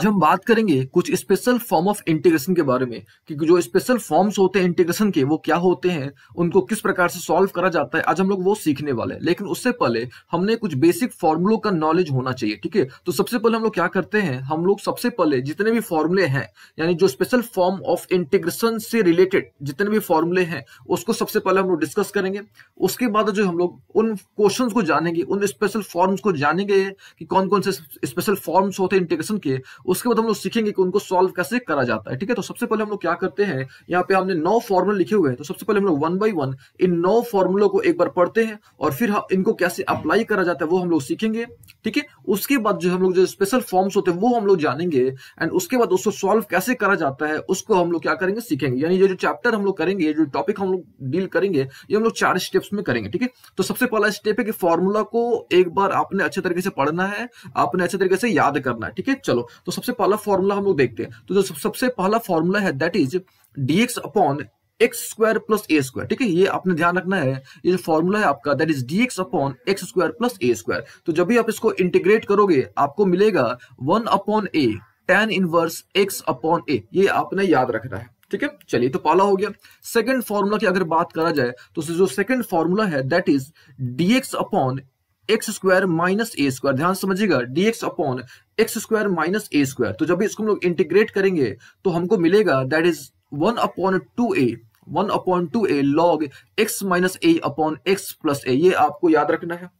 आज हम बात करेंगे कुछ स्पेशल फॉर्म ऑफ़ इंटीग्रेशन के बारे में, कि जो स्पेशल फॉर्म्स होते हैं इंटीग्रेशन के, वो क्या होते हैं, उनको किस प्रकार से सॉल्व करा जाता है, आज हम लोग वो सीखने वाले हैं। लेकिन उससे पहले हमने कुछ बेसिक फॉर्मूलों का नॉलेज होना चाहिए, ठीक है? तो सबसे पहले हम लोग क्या करते हैं, हम लोग सबसे पहले जितने भी फॉर्मूले हैं, यानी जो स्पेशल फॉर्म ऑफ़ इंटीग्रेशन से रिलेटेड जितने भी फॉर्मूले हैं, उसको सबसे पहले हम लोग डिस्कस करेंगे। उसके बाद जो हम लोग उन क्वेश्चन को जानेंगे, उन स्पेशल फॉर्म्स को जानेंगे कि कौन कौन से स्पेशल फॉर्म्स होते हैं इंटीग्रेशन के उसके बाद हम लोग सीखेंगे कि उनको सॉल्व कैसे करा जाता है ठीक है तो सबसे पहले हम लोग क्या करते हैं यहाँ पे हमने नौ फॉर्मूले लिखे हुए हैं तो सबसे पहले हम लोग वन बाई वन इन नौ फॉर्मूलों को एक बार पढ़ते हैं और फिर हाँ, इनको कैसे अप्लाई करा जाता है वो हम लोग सीखेंगे ठीक है उसके बाद जो हम लोग जो स्पेशल फॉर्म्स होते हैं वो हम लोग जानेंगे एंड उसके बाद उसको सॉल्व कैसे करा जाता है उसको हम लोग क्या करेंगे सीखेंगे यानी ये जो चैप्टर हम लोग करेंगे जो टॉपिक हम लोग डील करेंगे ये हम लोग चार स्टेप्स में करेंगे ठीक है तो सबसे पहला स्टेप है कि फॉर्मूला को एक बार आपने अच्छे तरीके से पढ़ना है आपने अच्छे तरीके से याद करना है ठीक है चलो तो सबसे पहला फॉर्मूला हम लोग देखते हैं। तो जो सबसे पहला फॉर्मूला है that is dx upon x square plus a square ठीक है, ये आपने ध्यान रखना है, ये जो फॉर्मूला है आपका that is d x upon x square plus a square तो जब भी आप इसको इंटीग्रेट करोगे, आपको मिलेगा one upon a tan inverse x upon a ये आपने याद रखना है। ठीक है, चलिए तो पहला हो गया। सेकंड फॉर्मूला की अगर बात करा जाए तो जो सेकंड फॉर्मूला है that is dx upon x square minus a square ध्यान समझिएगा dx upon x square minus a square तो जब इसको हम लोग इंटीग्रेट करेंगे तो हमको मिलेगा that is one upon two a one upon two a log x minus a upon x plus a ये आपको याद रखना है।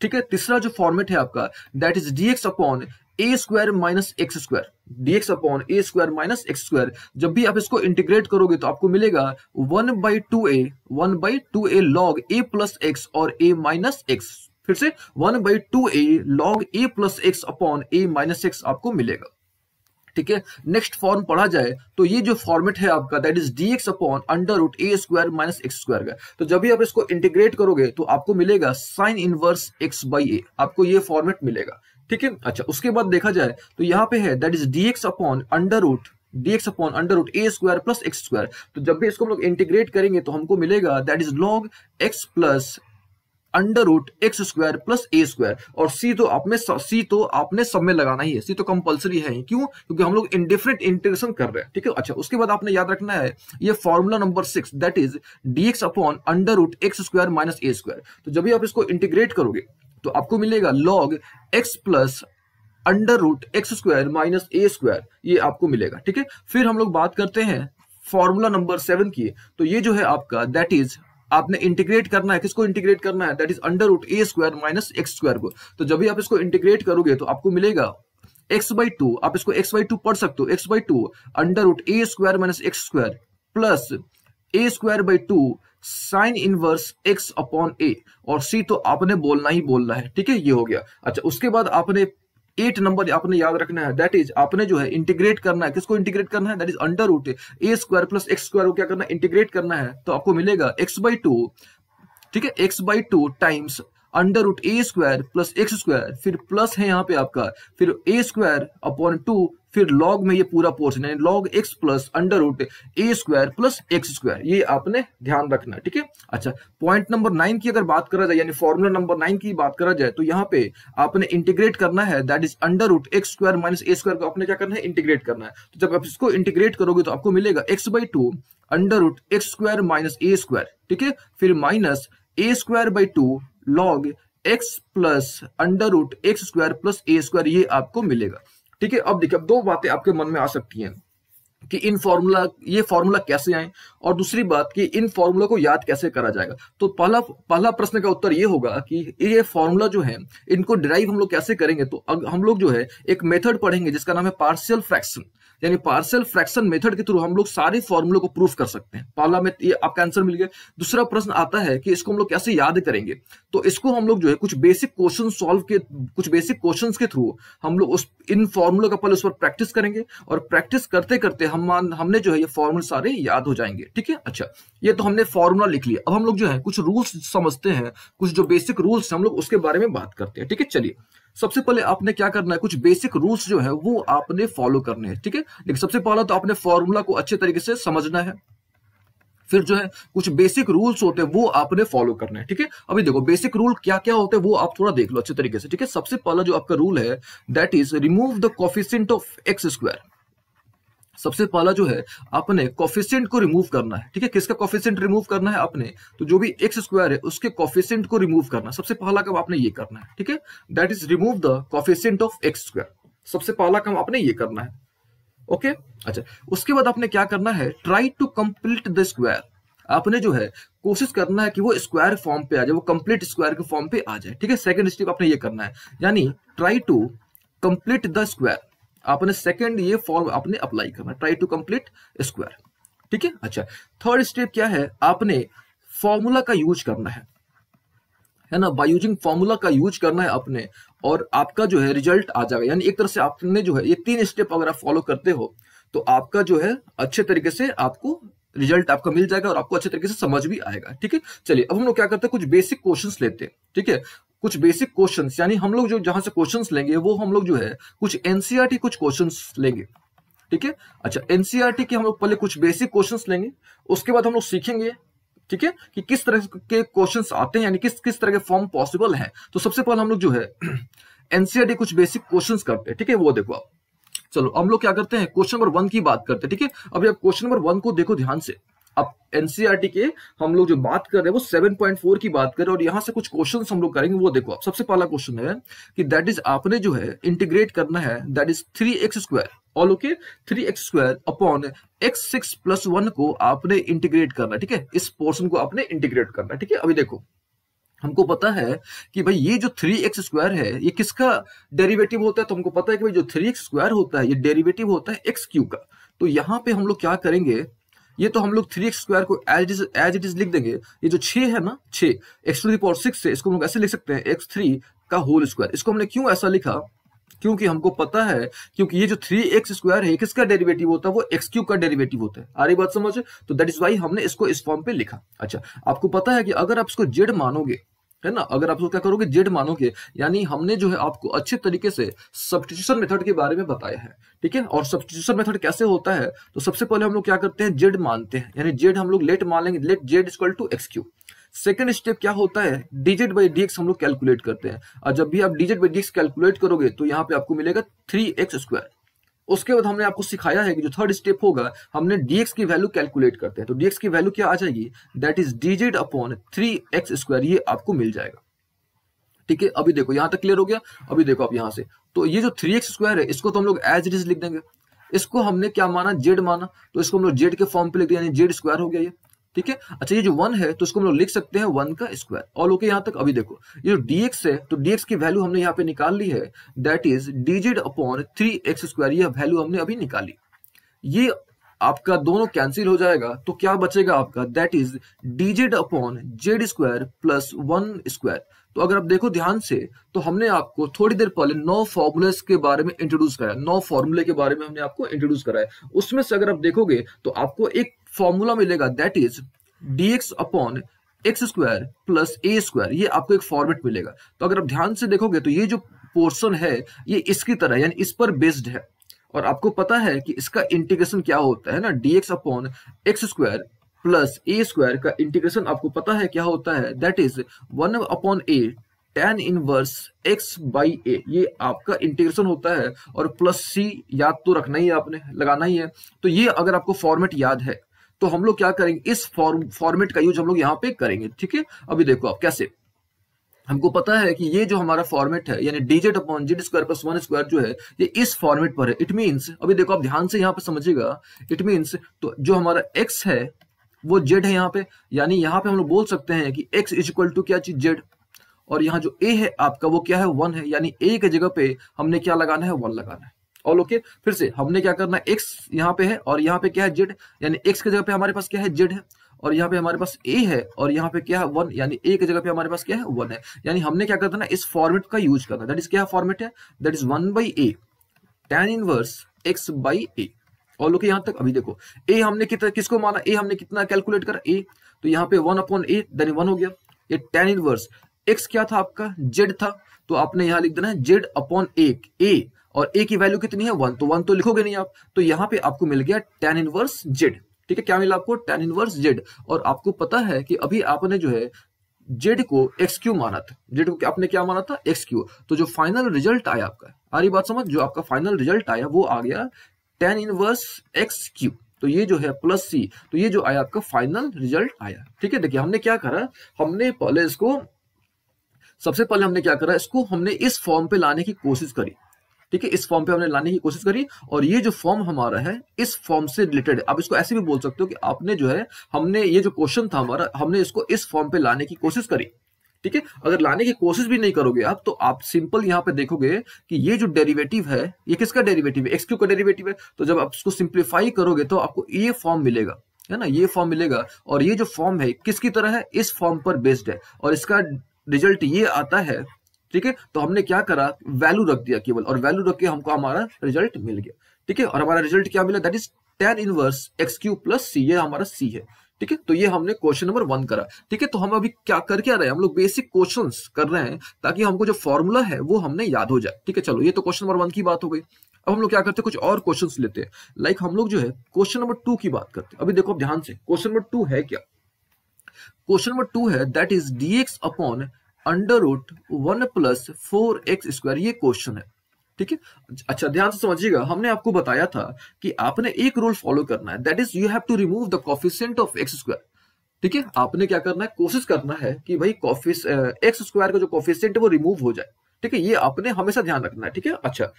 ठीक है? तीसरा जो फॉर्मेट है आपका that is dx upon a square minus x square dx upon a square minus x square जब भी आप इसको इंटीग्रेट करोगे तो आपको मिलेगा one by two a one by two a log a plus x और ए माइनस एक्स फिर से one by two a log a plus x upon a minus x आपको मिलेगा। ठीक है? नेक्स्ट फॉर्म पढ़ा जाए तो ये जो फॉर्मेट है आपका that is d x upon under root a square minus x square का। तो जब भी आप इसको इंटीग्रेट करोगे तो आपको मिलेगा sin inverse x by a आपको ये फॉर्मेट मिलेगा। ठीक है? अच्छा उसके बाद देखा जाए तो यहाँ पे है that is d x upon under root dx upon under root a square plus x square तो जब भी इसको हम लोग इंटीग्रेट करेंगे तो हमको मिलेगा that is log x plus under root x square plus a square और सी तो आप में सी तो आपने सब में लगाना ही है। सी तो कंपलसरी है क्यों? क्योंकि हम लोग इंडिफरेंट इंटीग्रेशन कर रहे हैं। ठीक है? अच्छा उसके बाद आपने याद रखना है, ये formula number six that is d x upon under root x square minus a square तो जब भी आप इसको इंटीग्रेट करोगे तो आपको मिलेगा log x plus under root x square minus a square ये आपको मिलेगा। ठीक है? फिर हम लोग बात करते हैं फॉर्मूला नंबर सेवन की। तो ये जो है आपका दैट इज़ आपने इंटीग्रेट करना है, किसको इंटीग्रेट करना है? That is under root a square minus x square को। तो जब भी आप इसको इंटीग्रेट करोगे तो आपको मिलेगा एक्स बाई टू आप इसको एक्स बाई टू पढ़ सकते हो। X by two under root a square minus x square plus a square by two sin inverse x upon a और सी तो आपने बोलना ही बोलना है। ठीक है? ये हो गया। अच्छा उसके बाद आपने एट नंबर आपने याद रखना है। दैट इज़ आपने जो है इंटीग्रेट करना है। किसको इंटीग्रेट करना है? That is under root a square plus x square को क्या करना है? इंटीग्रेट करना है। तो आपको मिलेगा एक्स बाई टू ठीक है? X by two times under root a square plus x square, फिर प्लस है यहाँ पे आपका, फिर ए स्क्वायर अपॉन टू, फिर लॉग में ये पूरा पोर्शन है log x plus under root a square plus x square ये आपने ध्यान रखना, ठीक है? अच्छा पॉइंट नंबर नाइन की अगर बात करा जाए, यानी फॉर्मूला नंबर नाइन की बात करा जाए तो यहाँ पे आपने इंटीग्रेट करना है that is under root x square minus a square को आपने क्या करना है? इंटीग्रेट करना है। तो जब आप इसको इंटीग्रेट करोगे तो आपको मिलेगा x by two under root x square minus a square ठीक है? फिर minus a square by two log x plus under root x square plus a square ये आपको मिलेगा। ठीक है, अब देखिए, अब दो बातें आपके मन में आ सकती हैं कि इन फॉर्मूला ये फॉर्मूला कैसे आए और दूसरी बात कि इन फॉर्मूला को याद कैसे करा जाएगा। तो पहला पहला प्रश्न का उत्तर ये होगा कि ये फॉर्मूला जो है, इनको डिराइव हम लोग कैसे करेंगे? तो हम लोग जो है, एक मेथड पढ़ेंगे जिसका नाम है पार्शियल फ्रैक्शन यानी पार्शियल फ्रैक्शन मेथड के थ्रू हम लोग सारे फॉर्मूले को प्रूफ कर सकते हैं। पहला में ये आपका आंसर मिल गया। दूसरा प्रश्न आता है कि इसको हम लोग कैसे याद करेंगे? तो इसको हम लोग जो है कुछ बेसिक क्वेश्चन सॉल्व के, कुछ बेसिक क्वेश्चन के थ्रू हम लोग उस, इन फॉर्मूले का पहले उस पर प्रैक्टिस करेंगे और प्रैक्टिस करते करते हम हमने जो है ये फॉर्मूले सारे याद हो जाएँगे। ठीक है? अच्छा ये तो हमने फॉर्मूला लिख लिया। अब हम लोग जो है कुछ रूल्स समझते हैं, कुछ जो बेसिक रूल्स हम लोग उसके बारे में बात करते हैं। ठीक है? चलिए। सबसे पहले आपने क्या करना है, कुछ बेसिक रूल्स जो है, वो आपने फॉलो करने हैं, ठीक है? लेकिन सबसे पहला तो आपने फॉर्मूला को अच्छे तरीके से समझना है। फिर जो है, कुछ बेसिक रूल्स होते हैं, वो आपने फॉलो करने हैं, ठीक है? अभी देखो बेसिक रूल क्या क्या होते हैं, वो आप थोड़ा देख लो अच्छे तरीके से, ठीक है? सबसे पहला जो आपका रूल है that is remove the coefficient of x square सबसे पहला जो है, आपने कॉफिशियंट को रिमूव करना है, ठीक है? किसका कॉफिशियंट रिमूव करना है? आपने। तो जो भी एक्स स्क्वायर है, उसके कॉफिशियंट को रिमूव करना सबसे पहला काम आपने ये करना है, ठीक है? That is remove the coefficient of x square सबसे पहला काम आपने ये करना है, ओके? अच्छा उसके बाद आपने क्या करना है? Try to complete the square आपने जो है, कोशिश करना है कि वो स्क्वायर फॉर्म पे आ जाए, वो कंप्लीट स्क्वायर के फॉर्म पे आ जाए, ठीक है? सेकंड स्टेप आपने ये करना है, यानी try to complete the square आपने सेकंड ये फॉर्म आपने अप्लाई करना ट्राई टू कंप्लीट स्क्वायर ठीक है? अच्छा थर्ड स्टेप क्या है? आपने फॉर्मूला का यूज़ करना है। है ना? बाय यूजिंग फॉर्मूला का यूज़ करना है आपने, और आपका जो है रिज़ल्ट आ जाएगा। यानी एक तरह से आपने जो है, ये तीन स्टेप अगर आप फॉलो करते हो तो आपका जो है, अच्छे तरीके से आपको रिज़ल्ट आपका मिल जाएगा और आपको अच्छे तरीके से समझ भी आएगा। ठीक है? चलिए, अब हम लोग क्या करते हैं? कुछ बेसिक क्वेश्चंस लेते हैं। ठीक है? कुछ बेसिक क्वेश्चन यानी हम लोग जो जहाँ से क्वेश्चंस लेंगे, वो हम लोग जो है, कुछ एनसीआरटी कुछ क्वेश्चन लेंगे। ठीक है? अच्छा एनसीआरटी के हम लोग पहले कुछ बेसिक क्वेश्चन लेंगे, उसके बाद हम लोग सीखेंगे, ठीक है, कि किस तरह के क्वेश्चंस आते हैं, यानी किस किस तरह के फॉर्म पॉसिबल है। तो सबसे पहले हम लोग जो है एनसीआरटी कुछ बेसिक क्वेश्चंस करते हैं, ठीक है, वो देखो आप। चलो, हम लोग क्या करते हैं क्वेश्चन नंबर वन की बात करते हैं, ठीक है? अभी आप क्वेश्चन नंबर वन को देखो ध्यान से। अब एनसीआरटी के हम लोग जो बात कर रहे हैं, वो 7.4 की बात कर रहे हैं, और यहाँ से कुछ क्वेश्चन हम लोग करेंगे, वो देखो आप। सबसे पहला क्वेश्चन है कि दैट इज़ आपने जो है इंटीग्रेट करना है that is three x square all okay three x square upon x six plus one को आपने इंटीग्रेट करना ठीक है? इस पोर्शन को आपने इंटीग्रेट करना ठीक है? अभी देखो, हमको पता है कि भाई ये जो थ्री एक्स स्क्वायर है, ये किसका डेरिवेटिव होता है? तो हमको पता है कि भाई जो थ्री एक्स स्क्वायर होता है, ये डेरिवेटिव होता है एक्स क्यू का। तो यहाँ पे हम लोग क्या करेंगे ये तो हम लोग थ्री एक्स स्क्वायर को as is as it is लिख देंगे। ये जो छे है ना छे एक्स टू दावर सिक्स है, इसको हम लोग ऐसे लिख सकते हैं एक्स थ्री का होल स्क्वायर इसको हमने क्यों ऐसा लिखा? क्योंकि हमको पता है, क्योंकि ये जो थ्री एक्स स्क्वायर है किसका डेरिवेटिव होता है? वो एक्स क्यूब का डेरिवेटिव होता है। आ रही बात समझ? तो दैट इज़ वाई हमने इसको इस फॉर्म पे लिखा। अच्छा आपको पता है कि अगर आप इसको जेड मानोगे है ना? अगर आप क्या करोगे जेड मानोगे। यानी हमने जो है आपको अच्छे तरीके से सब्सटीट्यूशन मेथड के बारे में बताया है। ठीक है? और सब्सटीट्यूशन मेथड कैसे होता है? तो सबसे पहले हम लोग क्या करते हैं? जेड मानते हैं। यानी जेड हम लोग लेट मान लेंगे let z equal to x cube second step क्या होता है? डीजेड बाई डी हम लोग कैलकुलेट करते हैं। और जब भी आप डीजेड बाई डी कैलकुलेट करोगे तो यहाँ पे आपको मिलेगा थ्री एक्स स्क्वायर उसके बाद हमने आपको सिखाया है कि जो थर्ड स्टेप होगा, हमने dx की वैल्यू कैलकुलेट करते हैं। तो dx की वैल्यू क्या आ जाएगी? That is dz upon three x square ये आपको मिल जाएगा। ठीक है? अभी देखो, यहाँ तक क्लियर हो गया? अभी देखो आप यहाँ से। तो ये जो थ्री एक्स स्क्वायर है, इसको तो हम लोग एज इट इज़ लिख देंगे। इसको हमने क्या माना? जेड माना। तो इसको हम लोग जेड के फॉर्म पे लिख दिया जेड स्क्वायर हो गया ये। ठीक है? अच्छा ये जो वन है तो इसको हम लोग लिख सकते हैं वन का स्क्वायर और ओके यहाँ तक, अभी देखो, ये जो dx है तो dx की वैल्यू हमने यहाँ पे निकाल ली है. That is dz upon three x square ये वैल्यू हमने अभी निकाली. ये आपका दोनों कैंसिल हो जाएगा तो क्या बचेगा आपका? That is dz upon z square plus one square तो अगर आप देखो ध्यान से तो हमने आपको थोड़ी देर पहले नौ फॉर्मूलेस के बारे में इंट्रोड्यूस कराया. नौ फॉर्मूले के बारे में हमने आपको इंट्रोड्यूस कराया. उसमें से अगर आप देखोगे तो आपको एक फॉर्मूला मिलेगा that is dx upon x square plus a square ये आपको एक फॉर्मेट मिलेगा। तो अगर आप ध्यान से देखोगे तो ये जो पोर्शन है, ये इसकी तरह, यानी इस पर बेस्ड है। और आपको पता है कि इसका इंटीग्रेशन क्या होता है ना? dx upon x square plus a square का इंटीग्रेशन आपको पता है क्या होता है? That is one upon a tan inverse x by a ये आपका इंटीग्रेशन होता है। और प्लस सी याद तो रखना ही आपने, लगाना ही है। तो ये अगर आपको फॉर्मेट याद है तो हम लोग क्या करेंगे? इस फॉर्म फॉर्मेट का यूज़ हम लोग यहाँ पे करेंगे, ठीक है? अभी देखो आप कैसे। हमको पता है कि ये जो हमारा फॉर्मेट है, यानी dz upon z square plus one square जो है, ये इस फॉर्मेट पर है। इट मीन्स अभी देखो आप ध्यान से यहाँ पे समझिएगा। इट मीन्स तो जो हमारा एक्स है, वो जेड है यहाँ पे। यानी यहाँ पे हम लोग बोल सकते हैं कि एक्स इज़ इक्वल टू क्या चीज़ जेड और यहाँ जो ए है आपका, वो क्या है? वन है। यानी ए के जगह पे हमने क्या लगाना है? वन लगाना है। ऑल ओके फिर से हमने क्या करना एक्स यहाँ पे है और यहाँ पे क्या है जेड यानी एक्स की जगह पे हमारे पास क्या है जेड है और यहाँ पे हमारे पास ए है और यहाँ पे क्या है वन यानी ए की जगह पे हमारे पास क्या है वन है। यानी हमने क्या करना, इस फॉर्मेट का यूज़ करना। दैट इज़ क्या फॉर्मेट है? That is one by a tan inverse x by a और लोग यहाँ तक, अभी देखो ए हमने कितना, किसको माना? ए हमने कितना कैलकुलेट करा? ए तो यहाँ पे one upon a then one हो गया। ये टेन इनवर्स एक्स क्या था आपका? जेड था। तो आपने यहाँ लिख देना है जेड अपॉन एक ए और ए की वैल्यू कितनी है? वन तो वन तो लिखोगे नहीं आप। तो यहाँ पे आपको मिल गया टेन इनवर्स जेड ठीक है? क्या मिला आपको? टेन इनवर्स जेड और आपको पता है कि अभी आपने जो है जेड को एक्स क्यू माना था? जेड को आपने क्या माना था? X cube? तो जो फाइनल रिज़ल्ट आया आपका आ रही बात समझ? जो आपका फाइनल रिज़ल्ट आया, वो आ गया टेन इनवर्स एक्स क्यू तो ये जो है प्लस सी तो ये जो आया आपका फाइनल रिज़ल्ट आया। ठीक है? देखिए, हमने क्या करा? हमने पहले इसको, सबसे पहले हमने क्या करा? इसको हमने इस फॉर्म पे लाने की कोशिश करी। ठीक है, इस फॉर्म पे हमने लाने की कोशिश करी और ये जो फॉर्म हमारा है, इस फॉर्म से रिलेटेड आप इसको ऐसे भी बोल सकते हो कि आपने जो है, हमने ये जो क्वेश्चन था हमारा, हमने इसको इस फॉर्म पे लाने की कोशिश करी। ठीक है, अगर लाने की कोशिश भी नहीं करोगे आप तो आप सिंपल यहाँ पे देखोगे कि ये जो डेरिवेटिव है, ये किसका डेरिवेटिव है? एक्स क्यू का डेरिवेटिव है। तो जब आप इसको सिंप्लीफाई करोगे तो आपको ये फॉर्म मिलेगा। है ना? ये फॉर्म मिलेगा और ये जो फॉर्म है, किसकी तरह है? इस फॉर्म पर बेस्ड है। और इसका रिज़ल्ट ये आता है ठीक है? तो हमने क्या करा? वैल्यू रख दिया केवल, और वैल्यू रख के हमको हमारा रिज़ल्ट मिल गया, ठीक है? और हमारा रिज़ल्ट क्या मिला? That is tan inverse x cube plus c ये हमारा सी है, ठीक है? तो ये हमने क्वेश्चन नंबर वन करा, ठीक है? तो हम अभी क्या कर क्या रहे हैं? हम लोग बेसिक क्वेश्चन कर रहे हैं, ताकि हमको जो फॉर्मूला है, वो हमने याद हो जाए, ठीक है? चलो, ये तो क्वेश्चन नंबर वन की बात हो गई। अब हम लोग क्या करते हैं? कुछ और क्वेश्चन लेते हैं। लाइक हम लोग जो है क्वेश्चन नंबर टू की बात करते हैं। अभी देखो ध्यान से क्वेश्चन नंबर टू है क्या? क्वेश्चन नंबर टू है that is d x upon under root one plus four x square ये क्वेश्चन है। ठीक है? अच्छा ध्यान से समझिएगा, हमने आपको बताया था कि आपने एक रूल फॉलो करना है that is you have to remove the coefficient of x square ठीक है? आपने क्या करना है? कोशिश करना है कि भाई कॉफिस एक्स स्क्वायर का जो कॉफिशियंट है वो रिमूव हो जाए। ठीक है? ये आपने हमेशा ध्यान रखना है। ठीक है? अच्छा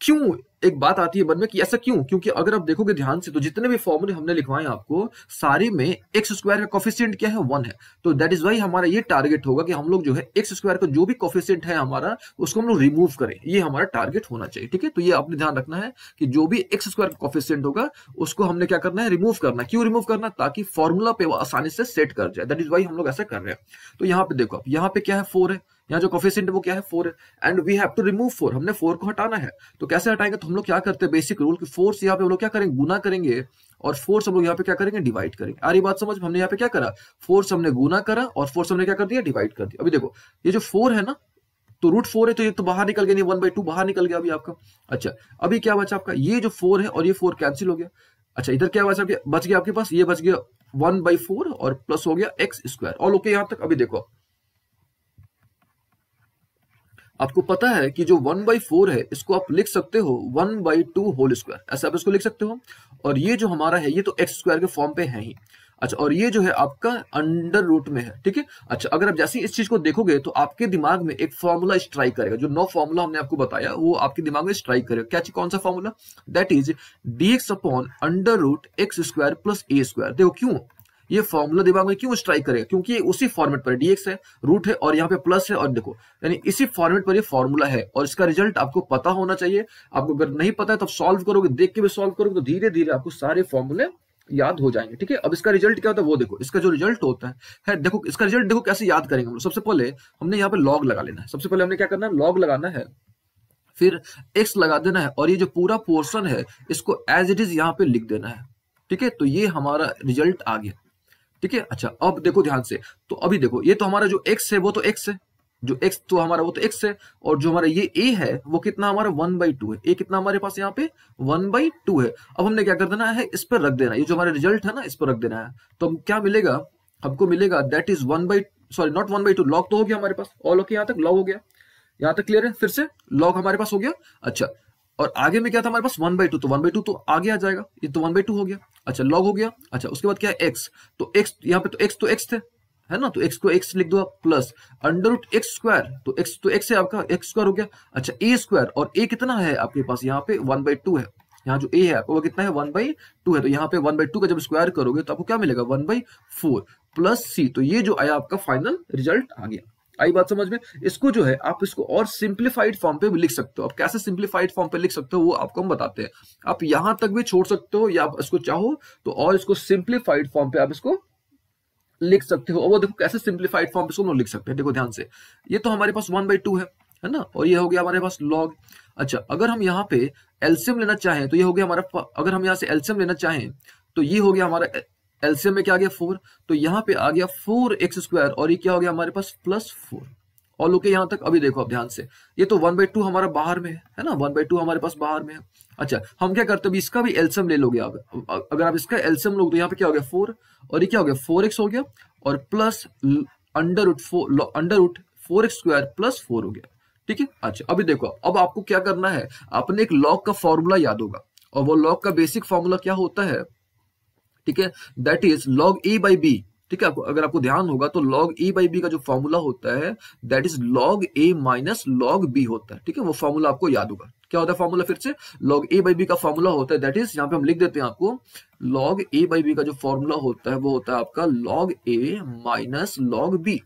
क्यों एक बात आती है मन में कि ऐसा क्यों? क्योंकि अगर आप देखोगे ध्यान से तो जितने भी फॉर्मूले हमने लिखवाए आपको, सारे में एक्स स्क्वायर का कॉफिशियंट क्या है? वन है। तो दैट इज़ वाई हमारा ये टारगेट होगा कि हम लोग जो है एक्स स्क्वायर का जो भी कॉफिशियंट है हमारा, उसको हम लोग रिमूव करें। ये हमारा टारगेट होना चाहिए, ठीक है? तो ये आपने ध्यान रखना है कि जो भी एक्स स्क्वायर का कॉफिशियंट होगा, उसको हमने क्या करना है? रिमूव करना क्यों रिमूव करना? ताकि फॉर्मूला पे आसानी से सेट कर जाए। दैट इज़ वाई हम लोग ऐसा कर रहे हैं। तो यहाँ पे देखो आप, यहाँ पे क्या है? फोर है। यहाँ जो कॉफिशियंट वो क्या है? Four and we have to remove four हमने फोर को हटाना है। तो कैसे हटाएँगे? तो हम लोग क्या करते हैं? बेसिक रूल की फोर्स यहाँ पे हम लोग क्या करेंगे? गुना करेंगे। और फोर्स हम लोग यहाँ पे क्या करेंगे? डिवाइड करेंगे। आ रही बात समझ? हमने यहाँ पे क्या करा? फोर्स हमने गुना करा और फोर्स हमने क्या कर दिया? डिवाइड कर दिया। अभी देखो, ये जो फोर है ना तो रूट फोर है तो ये तो बाहर निकल गया नहीं वन बाई टू बाहर निकल गया अभी आपका। अच्छा अभी क्या बचा आपका? ये जो फोर है और ये फोर कैंसिल हो गया। अच्छा इधर क्या बचा बच गया आपके पास? ये बच गया वन बाई फोर और प्लस हो गया एक्स स्क्वायर और ओके यहाँ तक? अभी देखो। आपको पता है कि जो वन बाई फोर है, इसको आप लिख सकते हो one by two whole square. ऐसा आप इसको लिख सकते हो। और ये जो हमारा है, ये तो एक्स स्क्वायर के फॉर्म पे है ही। अच्छा और ये जो है आपका अंडर रूट में है, ठीक है? अच्छा अगर आप जैसे इस चीज़ को देखोगे तो आपके दिमाग में एक फॉर्मूला स्ट्राइक करेगा। जो नौ फॉर्मूला हमने आपको बताया, वो आपके दिमाग में स्ट्राइक करेगा। क्या कौन सा formula? That is d x upon under root x square plus a square देखो क्यों? ये फॉर्मूला दिमाग में क्यों स्ट्राइक करेगा? क्योंकि उसी फॉर्मेट पर डीएक्स है रूट है और यहाँ पे प्लस है और देखो यानी इसी फॉर्मेट पर ये फॉर्मूला है और इसका रिज़ल्ट आपको पता होना चाहिए। आपको अगर नहीं पता है तो सॉल्व करोगे देख के भी सॉल्व करोगे तो धीरे धीरे आपको सारे फॉर्मूले याद हो जाएँगे ठीक है? अब इसका रिज़ल्ट क्या होता है वो देखो इसका जो रिज़ल्ट होता है, है देखो इसका रिज़ल्ट देखो कैसे याद करेंगे हम लोग। सबसे पहले हमने यहाँ पे लॉग लगा लेना है। सबसे पहले हमने क्या करना है? लॉग लगाना है फिर एक्स लगा देना है और ये जो पूरा पोर्शन है इसको एज इट इज़ यहाँ पे लिख देना है ठीक है? तो ये हमारा रिज़ल्ट आ गया। ठीक है? अच्छा अब देखो ध्यान से। तो अभी देखो, ये तो हमारा जो एक्स है, वो तो एक्स है। जो एक्स तो हमारा, वो तो एक्स है। और जो हमारा ये ए है, वो कितना हमारा वन बाई टू है। ए कितना हमारे पास यहाँ पे? वन बाई टू है। अब हमने क्या कर देना है? इस पर रख देना ये जो हमारा रिज़ल्ट है ना, इस पर रख देना है। तो हम क्या मिलेगा? हमको मिलेगा that is one by sorry not one by two log तो हो गया हमारे पास। ऑल ओके यहाँ तक लॉग हो गया। यहाँ तक क्लियर है? फिर से लॉग हमारे पास हो गया। अच्छा और आगे में क्या था हमारे पास? वन बाई टू तो वन बाई टू तो आगे आ जाएगा। ये तो वन बाई टू हो गया। अच्छा लॉग हो गया। अच्छा उसके बाद क्या है? एक्स तो एक्स यहाँ पे तो एक्स तो एक्स थे, है ना? तो एक्स को एक्स लिख दो आप plus under root x square तो एक्स तो एक्स है आपका एक्स स्क्वायर हो गया। अच्छा ए स्क्वायर और ए कितना है आपके पास? यहाँ पे वन बाई टू है। यहाँ जो ए है वो कितना है? वन बाई टू है। तो यहाँ पे वन बाई टू का जब स्क्वायर करोगे तो आपको क्या मिलेगा? One by four plus c तो ये जो आया आपका फाइनल रिज़ल्ट आ गया। आई बात समझ में? इसको जो है, आप इसको और सिंप्लीफाइड फॉर्म पे भी लिख सकते हो। आप कैसे सिंप्लीफाइड फॉर्म पे लिख सकते हो, वो आपको हम बताते हैं। आप यहाँ तक भी छोड़ सकते हो, या आप इसको चाहो तो और इसको सिंप्लीफाइड फॉर्म पे आप इसको लिख सकते हो। और वो देखो कैसे सिंप्लीफाइड फॉर्म इसको लिख सकते हैं, देखो ध्यान से। ये तो हमारे पास वन बाई टू है है ना? और ये हो गया हमारे पास लॉग अच्छा अगर हम यहाँ पे एल्सियम लेना चाहें तो ये हो गया हमारा अगर हम यहाँ से एल्सियम लेना चाहें तो ये हो गया हमारा एल्सियम में क्या आ गया? फोर तो यहाँ पे आ गया फोर एक्स स्क्वायर और ये क्या हो गया हमारे पास? प्लस फोर और लोग यहाँ तक, अभी देखो आप ध्यान से। ये तो वन बाई टू हमारा बाहर में है ना? वन बाई टू हमारे पास बाहर में है। अच्छा हम क्या करते हैं? इसका भी एल्सियम ले लोगे आप। अगर आप इसका एल्सियम लोगे तो यहाँ पे क्या हो गया? फोर और ये क्या हो गया? फोर एक्स हो गया। और plus under root four under root four x square plus four हो गया। ठीक है? अच्छा अभी देखो, अब आपको क्या करना है? आपने एक लॉग का फॉर्मूला याद होगा। और वो लॉग का बेसिक फॉर्मूला क्या होता है? ठीक है? That is log a by b ठीक है? अगर आपको ध्यान होगा तो लॉग ए बाई बी का जो फॉर्मूला होता है that is log a minus log b होता है। ठीक है? वो फॉर्मूला आपको याद होगा। क्या होता है फॉर्मूला फिर से? लॉग ए बाई बी का फॉर्मूला होता है दैट इज़ यहाँ पे हम लिख देते हैं आपको लॉग ए बाई बी का जो फॉर्मूला होता है, वो होता है आपका log a minus log b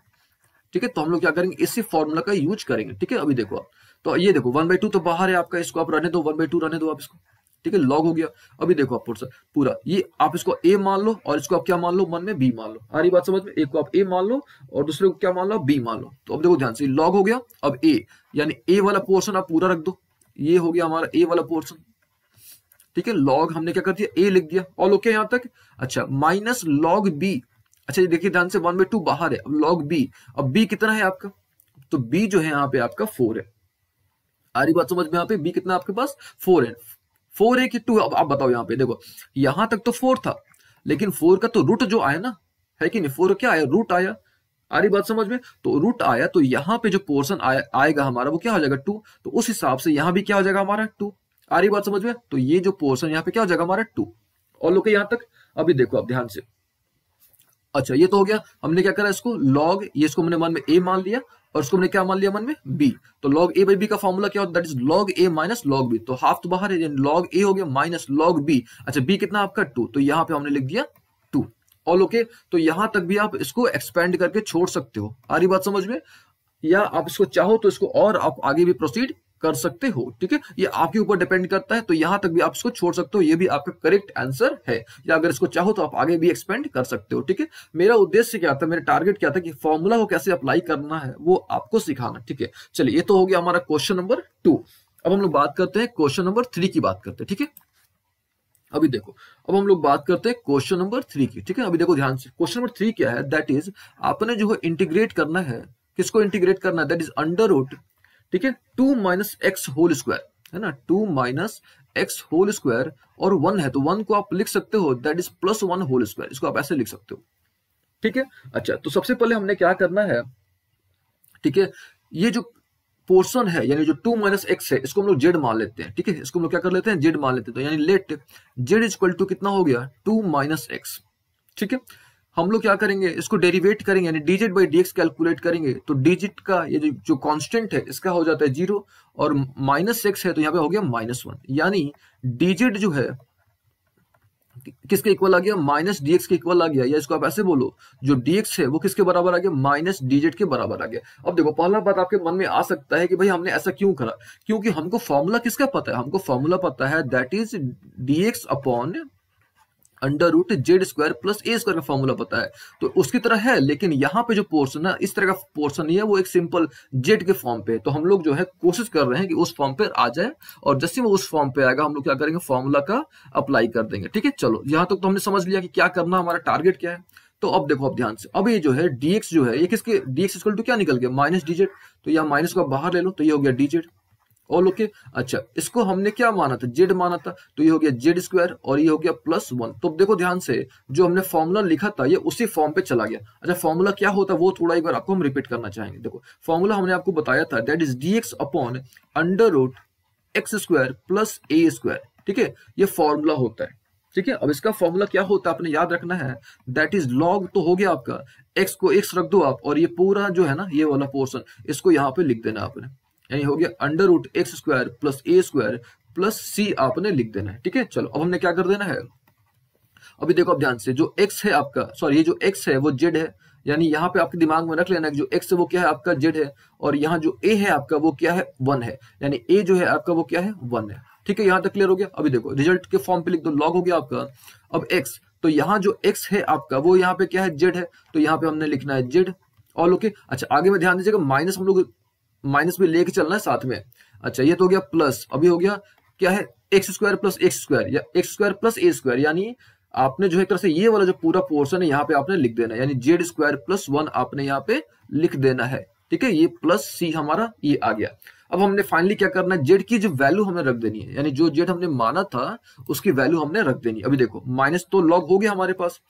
ठीक है? तो हम लोग क्या करेंगे? इसी फॉर्मूला का यूज़ करेंगे। ठीक है? अभी देखो आप। तो ये देखो वन बाई टू तो बाहर है आपका, इसको आप रहने दो वन बाई टू रहने दो आप इसको। ठीक है? लॉग हो गया। अभी देखो आप पूरा ये आप इसको ए मान लो और इसको आप क्या मान लो? मन में बी मान लो। आ रही बात समझ में? एक को आप ए मान लो और दूसरे को क्या मान लो? बी मान लो। तो अब देखो ध्यान से लॉग हो गया। अब ए यानी ए वाला पोर्शन आप पूरा रख दो। ये हो गया हमारा ए वाला पोर्शन ठीक है? लॉग हमने क्या कर दिया? ए लिख दिया। और क्या यहाँ तक? अच्छा माइनस लॉग बी अच्छा ये देखिए ध्यान से वन बाई टू बाहर है। अब लॉग बी अब बी कितना है आपका? तो बी जो है यहाँ पे आपका फोर है। आ रही बात समझ में यहाँ पे? बी कितना आपके पास? फोर है। फोर है कि टू, अब आप बताओ यहाँ पे, देखो, यहाँ तक तो फोर था, लेकिन फोर का तो रूट जो आया ना, है कि नहीं? फोर क्या आया? रूट आया। आ रही बात समझ में? तो रूट आया तो यहाँ पे जो पोर्शन आया, आएगा हमारा, वो क्या हो जाएगा टू? तो उस हिसाब से यहाँ भी क्या हो जाएगा हमारा टू। आ रही बात समझ में? तो ये जो पोर्सन यहाँ पे क्या हो जाएगा हमारा टू। और लोग यहाँ तक, अभी देखो आप ध्यान से। अच्छा ये तो हो गया। हमने क्या करा इसको? लॉग ये इसको हमने मन में ए मान लिया। और उसको हमने क्या मान लिया मन में? बी तो लॉग ए बाई बी का फॉर्मूला क्या होता है? That is log a minus log b तो हाफ़ तो बाहर है लॉग ए हो गया माइनस लॉग बी अच्छा बी कितना आपका? टू तो यहाँ पे हमने लिख दिया टू ऑल ओके तो यहाँ तक भी आप इसको एक्सपेंड करके छोड़ सकते हो। आ रही बात समझ में? या आप इसको चाहो तो इसको और आप आगे भी प्रोसीड कर सकते हो, ठीक है? ये आपके ऊपर डिपेंड करता है तो यहाँ तक भी आप इसको छोड़ सकते हो, ये भी आपका करेक्ट आंसर है। या अगर इसको चाहो तो आप आगे भी एक्सपेंड कर सकते हो, ठीक है? मेरा उद्देश्य क्या था, मेरा टारगेट क्या था कि फॉर्मूला को कैसे अप्लाई करना है, वो आपको सिखाना, ठीक है? चलिए, ये तो हो गया हमारा क्वेश्चन नंबर टू अब हम लोग बात करते हैं क्वेश्चन नंबर थ्री की बात करते हैं, ठीक है? अभी देखो, अब हम लोग बात करते हैं क्वेश्चन नंबर थ्री की, ठीक है? अभी देखो ध्यान से क्वेश्चन नंबर थ्री क्या है? दैट इज़ आपने जो है इंटीग्रेट करना है, किसको इंटीग्रेट करना है? दैट इज़ अंडर रूट ठीक है? Two minus x whole square, है ना? Two minus x whole square और वन है तो वन को आप लिख सकते हो that is plus one whole square इसको आप ऐसे लिख सकते हो। ठीक है? अच्छा तो सबसे पहले हमने क्या करना है, ठीक है? ये जो पोर्शन है, यानी जो टू माइनस एक्स है, इसको हम लोग जेड मान लेते हैं, ठीक है? इसको हम लोग क्या कर लेते हैं? जेड मान लेते हैं। तो यानी let z is equal to कितना हो गया? टू माइनस एक्स, ठीक है? हम लोग क्या करेंगे इसको डेरिवेट करेंगे यानी डिजिट बाई डी कैलकुलेट करेंगे तो डिजिट का ये जो, कांस्टेंट है इसका हो जाता है ज़ीरो और माइनस एक्स है तो यहाँ पे हो गया माइनस वन यानी डिजिट जो है किसके इक्वल आ गया? माइनस डीएक्स के इक्वल आ गया। या इसको आप ऐसे बोलो जो डीएक्स है वो किसके बराबर आ गया? माइनस डीजेट के बराबर आ गया। अब देखो पहला बात आपके मन में आ सकता है कि भाई हमने ऐसा क्यों करा? क्योंकि हमको फॉर्मूला किसका पता है? हमको फॉर्मूला पता है that is dx upon under root z square plus a square का फॉर्मूला पता है। तो उसकी तरह है, लेकिन यहाँ पे जो पोर्सन है, इस तरह का पोर्सन नहीं है, वो एक सिंपल जेड के फॉर्म पे तो हम लोग जो है कोशिश कर रहे हैं कि उस फॉर्म पे आ जाए और जैसे वो उस फॉर्म पे आएगा, हम लोग क्या करेंगे फॉर्मूला का अप्लाई कर देंगे। ठीक है? चलो, यहाँ तक तो हमने समझ लिया कि क्या करना हमारा टारगेट क्या है। तो अब देखो, अब ध्यान से। अब ये जो है डीएक्स जो है, ये किसके, dx इक्वल टू क्या निकल गया? माइनस डीजेड तो यहाँ माइनस को बाहर ले लो तो ये हो गया डीजेड ऑल ओके अच्छा इसको हमने क्या माना था? जेड माना था तो ये हो गया जेड स्क्वायर और ये हो गया प्लस वन तो देखो ध्यान से, जो हमने फॉर्मूला लिखा था, ये उसी फॉर्म पे चला गया। अच्छा फॉर्मूला क्या होता है? वो थोड़ा एक बार आपको हम रिपीट करना चाहेंगे। देखो फॉर्मूला हमने आपको बताया था that is d x upon under root x square plus a square ठीक है? ये फॉर्मूला होता है। ठीक है? अब इसका फॉर्मूला क्या होता है? आपने याद रखना है दैट इज़ लॉग तो हो गया आपका। एक्स को एक्स रख दो आप, और ये पूरा जो है ना, ये वाला पोर्सन इसको यहाँ पे लिख देना आपने। यानी हो गया under root x square plus a square plus c आपने लिख देना है, ठीक है? चलो, अब हमने क्या कर देना है? अभी देखो, अब ध्यान से, जो एक्स है आपका सॉरी ये जो एक्स है, वो जेड है, यानी यहाँ पे आपके दिमाग में रख लेना जो एक्स है वो क्या है आपका जेड है, और यहाँ जो ए है आपका वो क्या है वन है, यानी ए जो है आपका वो क्या है वन है, ठीक है? यहाँ तक क्लियर हो गया? अभी देखो रिज़ल्ट के फॉर्म पे लिख दो लॉग हो गया आपका, अब एक्स तो यहाँ जो एक्स है आपका, वो यहाँ पे क्या है जेड है तो यहाँ पे हमने लिखना है जेड और ओके अच्छा आगे में ध्यान दीजिएगा माइनस हम लोग माइनस में लेके चलना है साथ में। अच्छा ये तो हो गया प्लस। अभी हो गया, क्या है? X square plus x square, या x square plus a square, यानी आपने जो है तरह से ये वाला जो पूरा पोर्शन है, यहाँ पे आपने लिख देना है। यानी जेड स्क्वायर प्लस वन आपने यहाँ पे लिख देना है। ठीक है? ये प्लस सी हमारा ये आ गया। अब हमने फाइनली क्या करना है? जेड की जो वैल्यू हमने रख देनी है, यानी जो जेड हमने माना था, उसकी वैल्यू हमने रख देनी है। अभी देखो माइनस तो लॉग हो गया हमारे पास।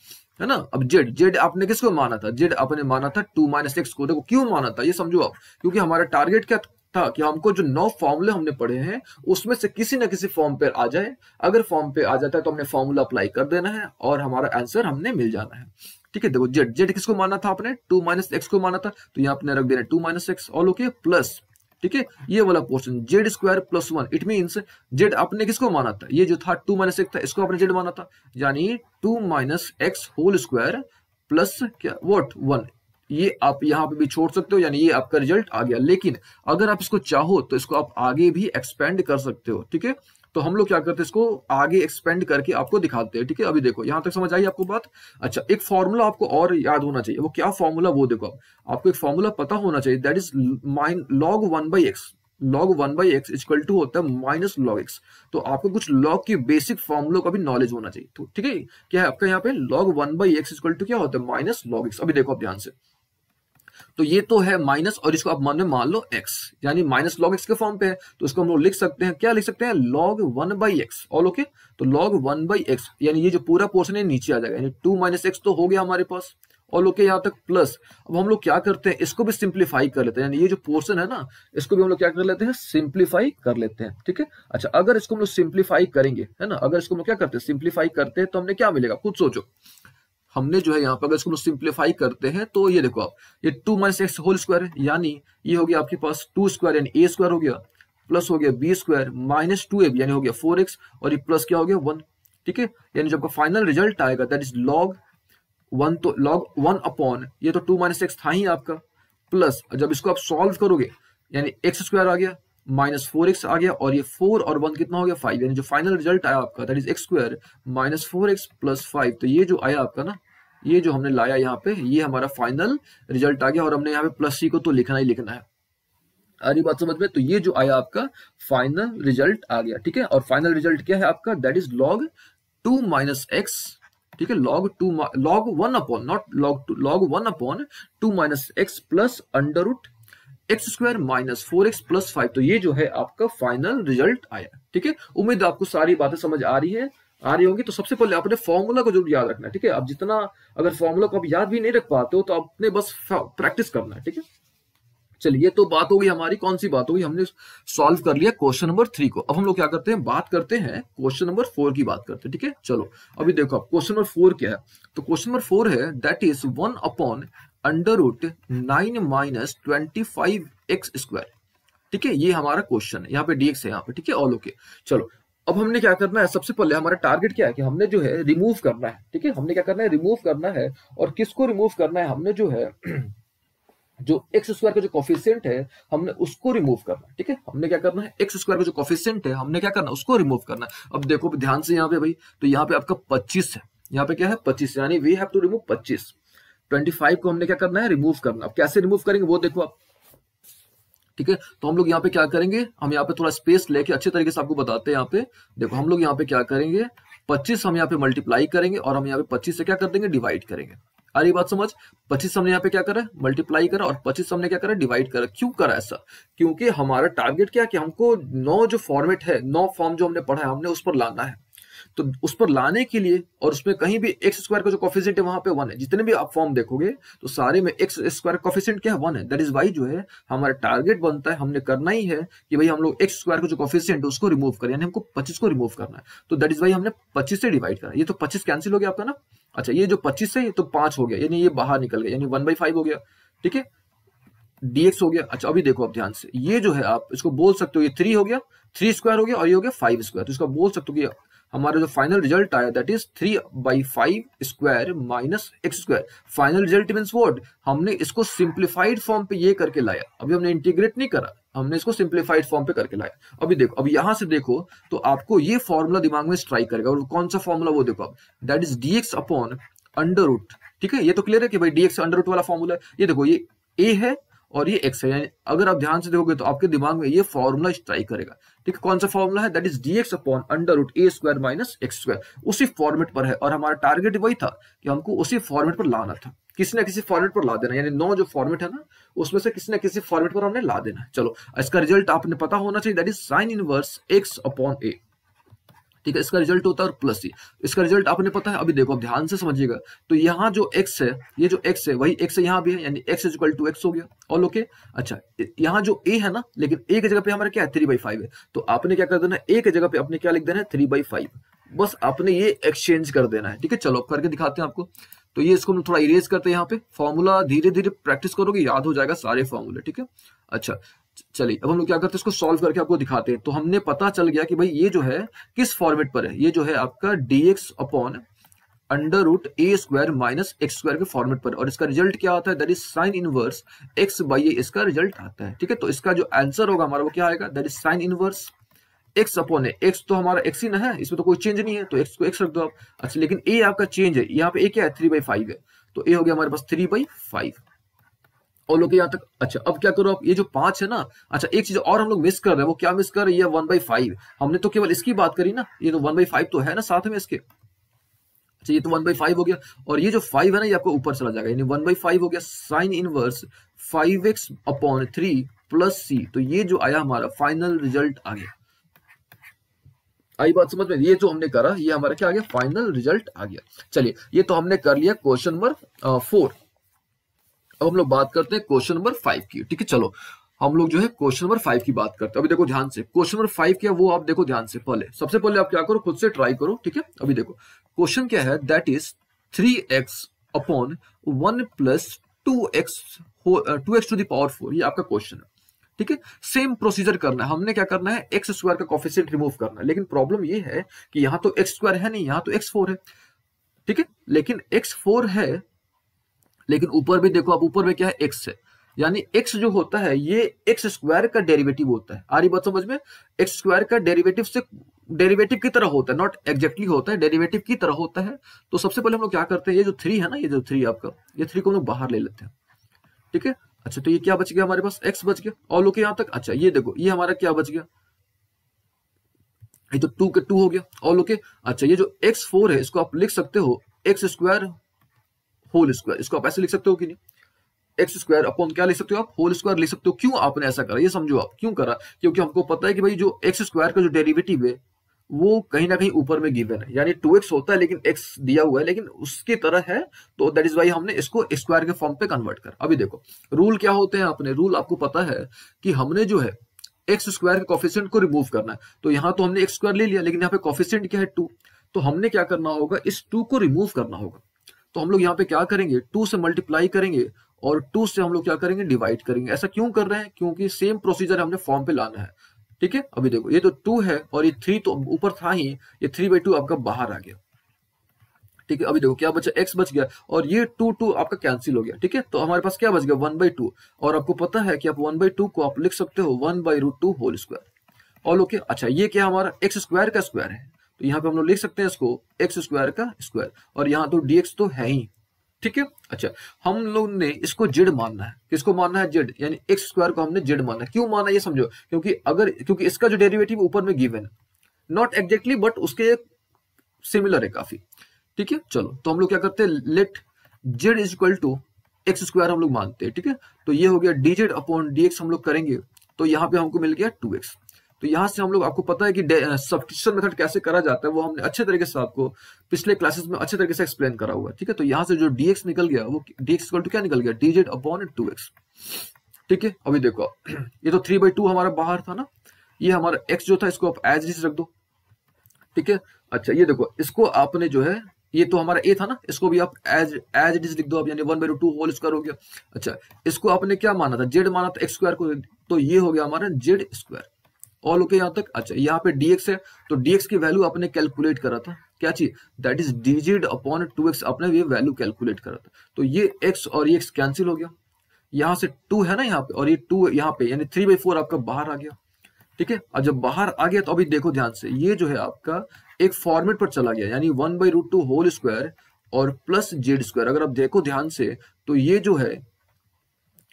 है ना? अब जेड जेड आपने किसको माना था? जेड आपने माना था टू माइनस एक्स को। देखो, क्यों माना था? ये समझो आप। क्योंकि हमारा टारगेट क्या था कि हमको जो नौ फॉर्मूले हमने पढ़े हैं, उसमें से किसी ना किसी फॉर्म पे आ जाए। अगर फॉर्म पे आ जाता है तो हमने फॉर्मूला अप्लाई कर देना है और हमारा आंसर हमने मिल जाना है। ठीक है? देखो जेड जेड किसको माना था आपने? टू माइनस एक्स को माना था। तो यहाँ आपने रख देना two minus x all okay plus ठीक है? ये वाला portion z square plus one it mean z आपने किसको माना था? ये जो था टू माइनस एक था, इसको आपने जेड माना था। यानी two minus x whole square plus क्या? वोट वन ये आप यहाँ पे भी छोड़ सकते हो, यानी ये आपका रिज़ल्ट आ गया। लेकिन अगर आप इसको चाहो तो इसको आप आगे भी एक्सपेंड कर सकते हो, ठीक है? तो हम लोग क्या करते हैं इसको आगे एक्सपेंड करके आपको दिखाते हैं, ठीक है? अभी देखो, यहाँ तक समझ आई आपको बात? अच्छा एक फॉर्मूला आपको और याद होना चाहिए। वो क्या फॉर्मूला वो देखो आप। आपको एक फॉर्मूला पता होना चाहिए that is mine log one by x log one by x equal to होता है माइनस लॉग एक्स तो आपको कुछ लॉग की बेसिक फॉर्मुलों का भी नॉलेज होना चाहिए। तो ठीक है? क्या है आपका यहाँ पे? Log one by x equal to क्या होता है? माइनस लॉग एक्स अभी देखो आप ध्यान से। तो ये तो है माइनस, और इसको आप मन में मान लो एक्स यानी माइनस लॉग एक्स के फॉर्म पे है तो इसको हम लोग लिख सकते हैं, क्या लिख सकते हैं? Log one by x all okay तो लॉग वन बाई एक्स यानी ये जो पूरा पोर्शन है, नीचे आ जाएगा टू माइनस एक्स तो हो गया हमारे पास और ओके यहाँ तक प्लस अब हम लोग क्या करते हैं, इसको भी सिंप्लीफाई कर लेते हैं, यानी ये जो पोर्शन है ना, इसको भी हम लोग क्या कर लेते हैं सिंप्लीफाई कर लेते हैं, ठीक है? अच्छा अगर इसको हम लोग सिंप्लीफाई करेंगे, है ना, अगर इसको हम लोग क्या करते हैं सिंप्लीफाई करते हैं तो हमने क्या मिलेगा खुद सोचो। हमने जो है यहाँ पर अगर इसको सिंप्लीफाई करते हैं तो ये देखो आप, ये two minus x whole square है यानी ये हो गया आपके पास टू स्क्वायर यानी ए स्क्वायर हो गया प्लस हो गया b square minus two a यानी हो गया फोर एक्स और ये प्लस क्या हो गया वन ठीक है? यानी जब फाइनल रिज़ल्ट आएगा दैट इज़ लॉग वन तो लॉग वन अपॉन ये तो टू माइनस एक्स था ही आपका प्लस जब इसको आप सॉल्व करोगे, यानी एक्स स्क्वायर आ गया माइनस फोर एक्स आ गया, और ये फोर और वन कितना हो गया? फाइव यानी जो फाइनल रिज़ल्ट आया आपका that is x square minus four x plus five तो ये जो आया आपका ना ये जो हमने लाया यहाँ पे, ये हमारा फाइनल रिज़ल्ट आ गया और हमने यहाँ पे प्लस सी को तो लिखना ही लिखना है। आ रही बात समझ में? तो ये जो आया आपका फाइनल रिज़ल्ट आ गया, ठीक है? और फाइनल रिज़ल्ट क्या है आपका? That is log two minus x ठीक है? Log two log one upon not log two log one upon two minus x plus under root x square minus four x plus five तो ये जो है आपका फाइनल रिज़ल्ट आया, ठीक है? उम्मीद आपको सारी बातें समझ आ रही है। आ रही होंगी तो सबसे पहले अपने फॉर्मूला को ज़रूर याद रखना है, ठीक है? आप जितना अगर फॉर्मूला को आप याद भी नहीं रख पाते हो तो आपने बस प्रैक्टिस करना है, ठीक है? चलिए तो बात हो गई हमारी, कौन सी बात होगी? हमने सॉल्व कर लिया क्वेश्चन नंबर थ्री को। अब हम लोग क्या करते हैं? बात करते हैं क्वेश्चन नंबर फोर की बात करते हैं, ठीक है? चलो, अभी देखो आप क्वेश्चन नंबर फोर क्या है? तो क्वेश्चन नंबर फोर है that is one upon under root nine minus twenty five x square ठीक है? ये हमारा क्वेश्चन है, यहाँ पे डीएक्स है, यहाँ पे, ठीक है? ऑल ओके चलो अब हमने क्या करना है? सबसे पहले हमारा टारगेट क्या है? कि हमने जो है रिमूव करना है। ठीक है? हमने क्या करना है? रिमूव करना है। और किसको रिमूव करना है? हमने जो है, जो एक्स स्क्वायर का जो कॉफिशियंट है, हमने उसको रिमूव करना है। ठीक है? हमने क्या करना है? एक्स स्क्वायर का जो कॉफिशियंट है, हमने क्या करना है? उसको रिमूव करना है। अब देखो, ध्यान से यहाँ पे भाई तो यहाँ पे आपका पच्चीस है। यहाँ पे क्या है? पच्चीस। यानी वी हैव टू रिमूव पच्चीस। ट्वेंटी फाइव को हमने क्या करना है? रिमूव करना अब कैसे रिमूव करेंगे? वो देखो आप। ठीक है? तो हम लोग यहाँ पे क्या करेंगे? हम यहाँ पे थोड़ा स्पेस लेके अच्छे तरीके से आपको बताते हैं यहाँ पे। देखो, हम लोग यहाँ पे क्या करेंगे? 25 हम यहाँ पे मल्टीप्लाई करेंगे और हम यहाँ पे 25 से क्या कर देंगे? डिवाइड करेंगे। रही बात समझ? 25 हमने यहाँ पे क्या करा? मल्टीप्लाई करा और 25 हमने क्या करा? डिवाइड करा। क्यों करा ऐसा? क्योंकि हमारा टारगेट क्या कि हमको नौ जो फॉर्मेट है, नौ फॉर्म जो हमने पढ़ा है, हमने उस पर लाना है। तो उस पर लाने के लिए और उसमें कहीं भी एक्स स्क्वायर का जो कॉफिशियंट है वहाँ पे वन है। जितने भी आप फॉर्म देखोगे तो सारे में एक्स स्क्वायर कॉफिशियंट क्या है? वन है। दैट इज़ वाई जो है, हमारा टारगेट बनता है, हमने करना ही है कि भाई हम लोग एक्स स्क्वायर का जो कॉफिशियंट है, उसको रिमूव करें। यानी हमको पच्चीस को रिमूव करना है। तो दैट इज़ वाई हमने पच्चीस से डिवाइड करा। ये तो पच्चीस कैंसिल हो गया आपका ना? अच्छा ये जो पच्चीस है, ये तो पाँच हो गया। यानी ये बाहर निकल गया। यानी वन बाई फाइव हो गया। ठीक है? डीएक्स हो गया। अच्छा अभी देखो आप ध्यान से। ये जो है आप इसको बोल सकते हो, ये थ्री हो गया थ्री स्क्वायर हो गया और ये हो गया फाइव स्क्वायर तो इसका बोल सकते हो कि हमारा जो फाइनल रिज़ल्ट आया that is three by five square minus x square final result mean word हमने इसको सिंप्लीफाइड फॉर्म पे ये करके लाया। अभी हमने इंटीग्रेट नहीं करा। हमने इसको सिंप्लीफाइड फॉर्म पे करके लाया। अभी देखो, अभी यहाँ से देखो तो आपको ये फॉर्मूला दिमाग में स्ट्राइक करेगा। और कौन सा फॉर्मूला वो देखो अब that is d x upon under root ठीक है? ये तो क्लियर है कि भाई डीएक्स अंडर रूट वाला फॉर्मूला ये देखो, ये ए है और ये एक्स यानी अगर आप ध्यान से देखोगे तो आपके दिमाग में ये फॉर्मूला स्ट्राइक करेगा। ठीक है, कौन सा फॉर्मूला है? That is d x upon under root a square minus x square उसी फॉर्मेट पर है, और हमारा टारगेट वही था कि हमको उसी फॉर्मेट पर लाना था। किसी ना किसी फॉर्मेट पर ला देना, यानी नौ जो फॉर्मेट है ना, उसमें से किसी ना किसी फॉर्मेट पर हमने ला देना चलो, इसका रिज़ल्ट आपने पता होना चाहिए। That is sine inverse x upon a ठीक है, इसका रिज़ल्ट होता है और प्लस सी इसका रिज़ल्ट आपने पता है? अभी देखो, अब ध्यान से समझिएगा। तो यहाँ जो एक्स है, ये जो एक्स है, वही एक्स यहाँ भी है, यानी x is equal to x हो गया। और ओके अच्छा यहाँ जो ए है ना, लेकिन ए की जगह पे हमारा क्या है? थ्री बाई फाइव है। तो आपने क्या कर देना ए की जगह पे अपने क्या लिख देना है? थ्री बाई फाइव बस आपने ये एक्सचेंज कर देना है, ठीक है? चलो करके दिखाते हैं आपको। तो ये इसको हम थोड़ा इरेज करते हैं यहाँ पे। फॉर्मूला धीरे धीरे प्रैक्टिस करोगे, याद हो जाएगा सारे फॉर्मूले ठीक है? अच्छा चलिए अब हम लोग क्या करते हैं? इसको सॉल्व करके आपको दिखाते हैं। तो हमने पता चल गया कि भाई ये जो है, किस फॉर्मेट पर है? ये जो है आपका x upon under root a square minus x square के फॉर्मेट पर और इसका रिज़ल्ट क्या आता है? That is sine inverse x by a इसका रिज़ल्ट आता है। ठीक है? तो इसका जो आंसर होगा हमारा वो क्या आएगा? That is sine inverse x upon a x तो हमारा एक्स ही ना है, इसमें तो कोई चेंज नहीं है तो एक्स को एक्स रख दो आप। अच्छा लेकिन ए आपका चेंज है। यहाँ पे ए क्या है? थ्री बाई फाइव है। तो ए हो गया हमारे पास थ्री बाई फाइव और लोग यहाँ तक अच्छा अब क्या करो आप? ये जो पाँच है ना अच्छा एक चीज़ और हम लोग मिस कर रहे हैं, वो क्या मिस कर रहे हैं? वन बाई फाइव हमने तो केवल इसकी बात करी ना, ये तो वन बाई फाइव तो है ना साथ में इसके? अच्छा ये तो वन बाई फाइव हो गया, और ये जो फाइव है ना, ये आपको ऊपर चला जाएगा, यानी वन बाई फाइव हो गया sine inverse five x upon three plus c तो ये जो आया हमारा फाइनल रिज़ल्ट आ गया। आई बात समझ में ये जो हमने करा, ये हमारा क्या आ गया? फाइनल रिज़ल्ट आ गया। चलिए, ये तो हमने कर लिया क्वेश्चन नंबर फोर अब हम लोग बात करते हैं क्वेश्चन नंबर फाइव की। ठीक है, चलो। हम लोग जो है क्वेश्चन नंबर फाइव की बात करते हैं। अभी देखो ध्यान से। क्वेश्चन नंबर फाइव क्या वो आप देखो ध्यान से पहले। सबसे पहले आप क्या करो, खुद से ट्राई करो, ठीक है? अभी देखो। क्वेश्चन क्या है? That is three x upon one plus two x to x to the power four ये आपका क्वेश्चन है। ठीक है? सेम प्रोसीजर करना है। हमने क्या करना है? एक्स स्क्वायर का कॉफिशियंट रिमूव करना है। लेकिन प्रॉब्लम ये है कि यहाँ तो एक्स स्क्वायर है नहीं, यहाँ तो एक्स फोर है। ठीक है? लेकिन एक्स फोर है लेकिन ऊपर भी देखो, आप ऊपर में क्या है? एक्स है। यानी एक्स जो होता है, ये एक्स स्क्वायर का डेरिवेटिव होता है। आ रही बात समझ में? एक्स स्क्वायर का डेरिवेटिव से डेरिवेटिव की तरह होता है नॉट एग्जैक्टली होता है डेरिवेटिव की तरह होता है। तो सबसे पहले हम लोग क्या करते हैं? ये जो थ्री है ना, ये जो थ्री आपका, ये थ्री को हम लोग बाहर ले लेते हैं। ठीक है? अच्छा तो ये क्या बच गया हमारे पास? एक्स बच गया। और लोग यहाँ तक। अच्छा ये देखो, ये हमारा क्या बच गया? ये तो टू के टू हो गया। और लोग अच्छा ये जो एक्स फोर है, इसको आप लिख सकते हो एक्स स्क्वायर होल स्क्वायर इसको आप ऐसे लिख सकते हो कि नहीं? एक्स स्क्वायर अपॉन क्या लिख सकते हो आप? होल स्क्वायर लिख सकते हो। क्यों आपने ऐसा करा? ये समझो आप। क्यों करा? क्योंकि हमको पता है कि भाई जो एक्स स्क्वायर का जो डेरिवेटिव है, वो कहीं ना कहीं ऊपर में गिवन है। यानी टू एक्स होता है, लेकिन एक्स दिया हुआ है, लेकिन उसकी तरह है तो दैट इज़ वाई हमने इसको स्क्वायर के फॉर्म पे कन्वर्ट कर। अभी देखो रूल क्या होते हैं अपने? रूल आपको पता है कि हमने जो है एक्स स्क्वायर के कॉफिशियंट को रिमूव करना है। तो यहाँ तो हमने एक्स स्क्वायर ले लिया, लेकिन यहाँ पे कॉफिशियंट क्या है? टू तो हमने क्या करना होगा? इस टू को रिमूव करना होगा। तो हम लोग यहाँ पे क्या करेंगे? टू से मल्टीप्लाई करेंगे और टू से हम लोग क्या करेंगे? डिवाइड करेंगे। ऐसा क्यों कर रहे हैं? क्योंकि सेम प्रोसीजर हमने फॉर्म पे लाना है। ठीक है? अभी देखो, ये तो टू है और ये थ्री तो ऊपर था ही, ये थ्री बाई टू आपका बाहर आ गया। ठीक है? अभी देखो, क्या बचा? एक्स बच गया और ये टू टू आपका कैंसिल हो गया। ठीक है? तो हमारे पास क्या बच गया? वन बाई टू और आपको पता है कि आप वन बाई टू को आप लिख सकते हो one by root two whole square और ओके अच्छा ये क्या हमारा? एक्स स्क्वायर का स्क्वायर है। तो यहाँ पे हम लोग लिख सकते हैं इसको एक्स स्क्वायर का स्क्वायर और यहाँ तो डी तो है ही। ठीक है? अच्छा हम लोग ने इसको जेड मानना है। किसको मानना है? जेड यानी एक्स स्क्वायर को हमने जेड मानना है। क्यों माना ये समझो? क्योंकि अगर, क्योंकि इसका जो डेरिवेटिव ऊपर में गिवन है। नॉट एग्जैक्टली बट उसके सिमिलर है काफ़ी। ठीक है? चलो तो हम लोग क्या करते हैं? Let z is equal to x square हम लोग मानते हैं। ठीक है? तो ये हो गया d z upon d x हम लोग करेंगे। तो यहाँ पे हमको मिल गया टू एक्स तो यहाँ से हम लोग, आपको पता है कि सब्सटीट्यूशन मेथड कैसे करा जाता है, वो हमने अच्छे तरीके से आपको पिछले क्लासेस में अच्छे तरीके से एक्सप्लेन करा हुआ है, ठीक है? तो यहाँ से जो डीएक्स निकल गया, वो इक्वल टू क्या निकल गया? D z upon two x ठीक है? अभी देखो, ये तो थ्री बाई टू हमारा बाहर था ना? ये हमारा एक्स जो था, इसको आप एज इज़ रख दो, ठीक है? अच्छा ये देखो, इसको आपने जो है, ये तो हमारा ए था ना? इसको भी आप एज एज इट इज़ लिख दो आप, यानी one by two whole square हो गया। अच्छा इसको आपने क्या माना था? जेड माना था एक्स स्क्वायर को तो ये हो गया हमारा जेड स्क्वायर ऑल ओके यहाँ तक? अच्छा यहाँ पे dx है तो dx की वैल्यू आपने कैलकुलेट करा था। क्या चीज़? That is digit upon two x अपने ये वैल्यू कैलकुलेट करा था। तो ये x और ये x कैंसिल हो गया। यहाँ से टू है ना यहाँ पे? और ये टू यहाँ पे, यानी थ्री बाई फोर आपका बाहर आ गया। ठीक है? और जब बाहर आ गया तो अभी देखो ध्यान से, ये जो है आपका एक फॉर्मेट पर चला गया, यानी one by root two whole square और प्लस जेड स्क्वायर अगर आप देखो ध्यान से तो ये जो है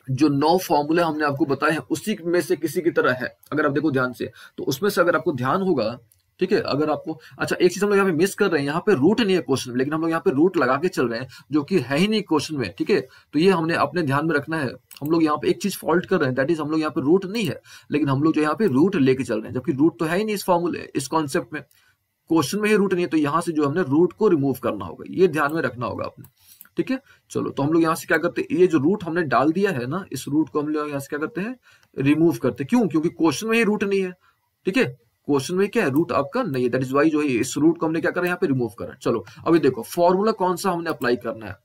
जो नौ फॉर्मूले हमने आपको बताए हैं, उसी में से किसी की तरह है। अगर आप देखो ध्यान से तो उसमें से अगर आपको ध्यान होगा, ठीक है, अगर आपको अच्छा एक चीज़ हम लोग यहाँ पे मिस कर रहे हैं, यहाँ पे रूट नहीं है क्वेश्चन में, लेकिन हम लोग यहाँ पे रूट लगा के चल रहे हैं, जो कि है ही नहीं क्वेश्चन में, ठीक है? तो ये हमने अपने ध्यान में रखना है। हम लोग यहाँ पे एक चीज़ फॉल्ट कर रहे हैं दैट इज़ हम लोग यहाँ पे रूट नहीं है, लेकिन हम लोग जो यहाँ पे रूट लेके चल रहे हैं, जबकि रूट तो है ही नहीं इस फॉर्मूले इस कॉन्सेप्ट में। क्वेश्चन में ही रूट नहीं है तो यहाँ से जो हमने रूट को रिमूव करना होगा, ये ध्यान में रखना होगा आपने। ठीक है? चलो तो हम लोग यहाँ से क्या करते हैं? ये जो रूट हमने डाल दिया है ना, इस रूट को हम लोग यहाँ से क्या करते हैं? रिमूव करते हैं। क्यों? क्योंकि क्वेश्चन में ही रूट नहीं है। ठीक है? क्वेश्चन में क्या है? रूट आपका नहीं है। दैट इज़ वाई जो है, इस रूट को हमने क्या करा? यहाँ पे रिमूव करा। चलो, अभी देखो फॉर्मूला कौन सा हमने अप्लाई करना है?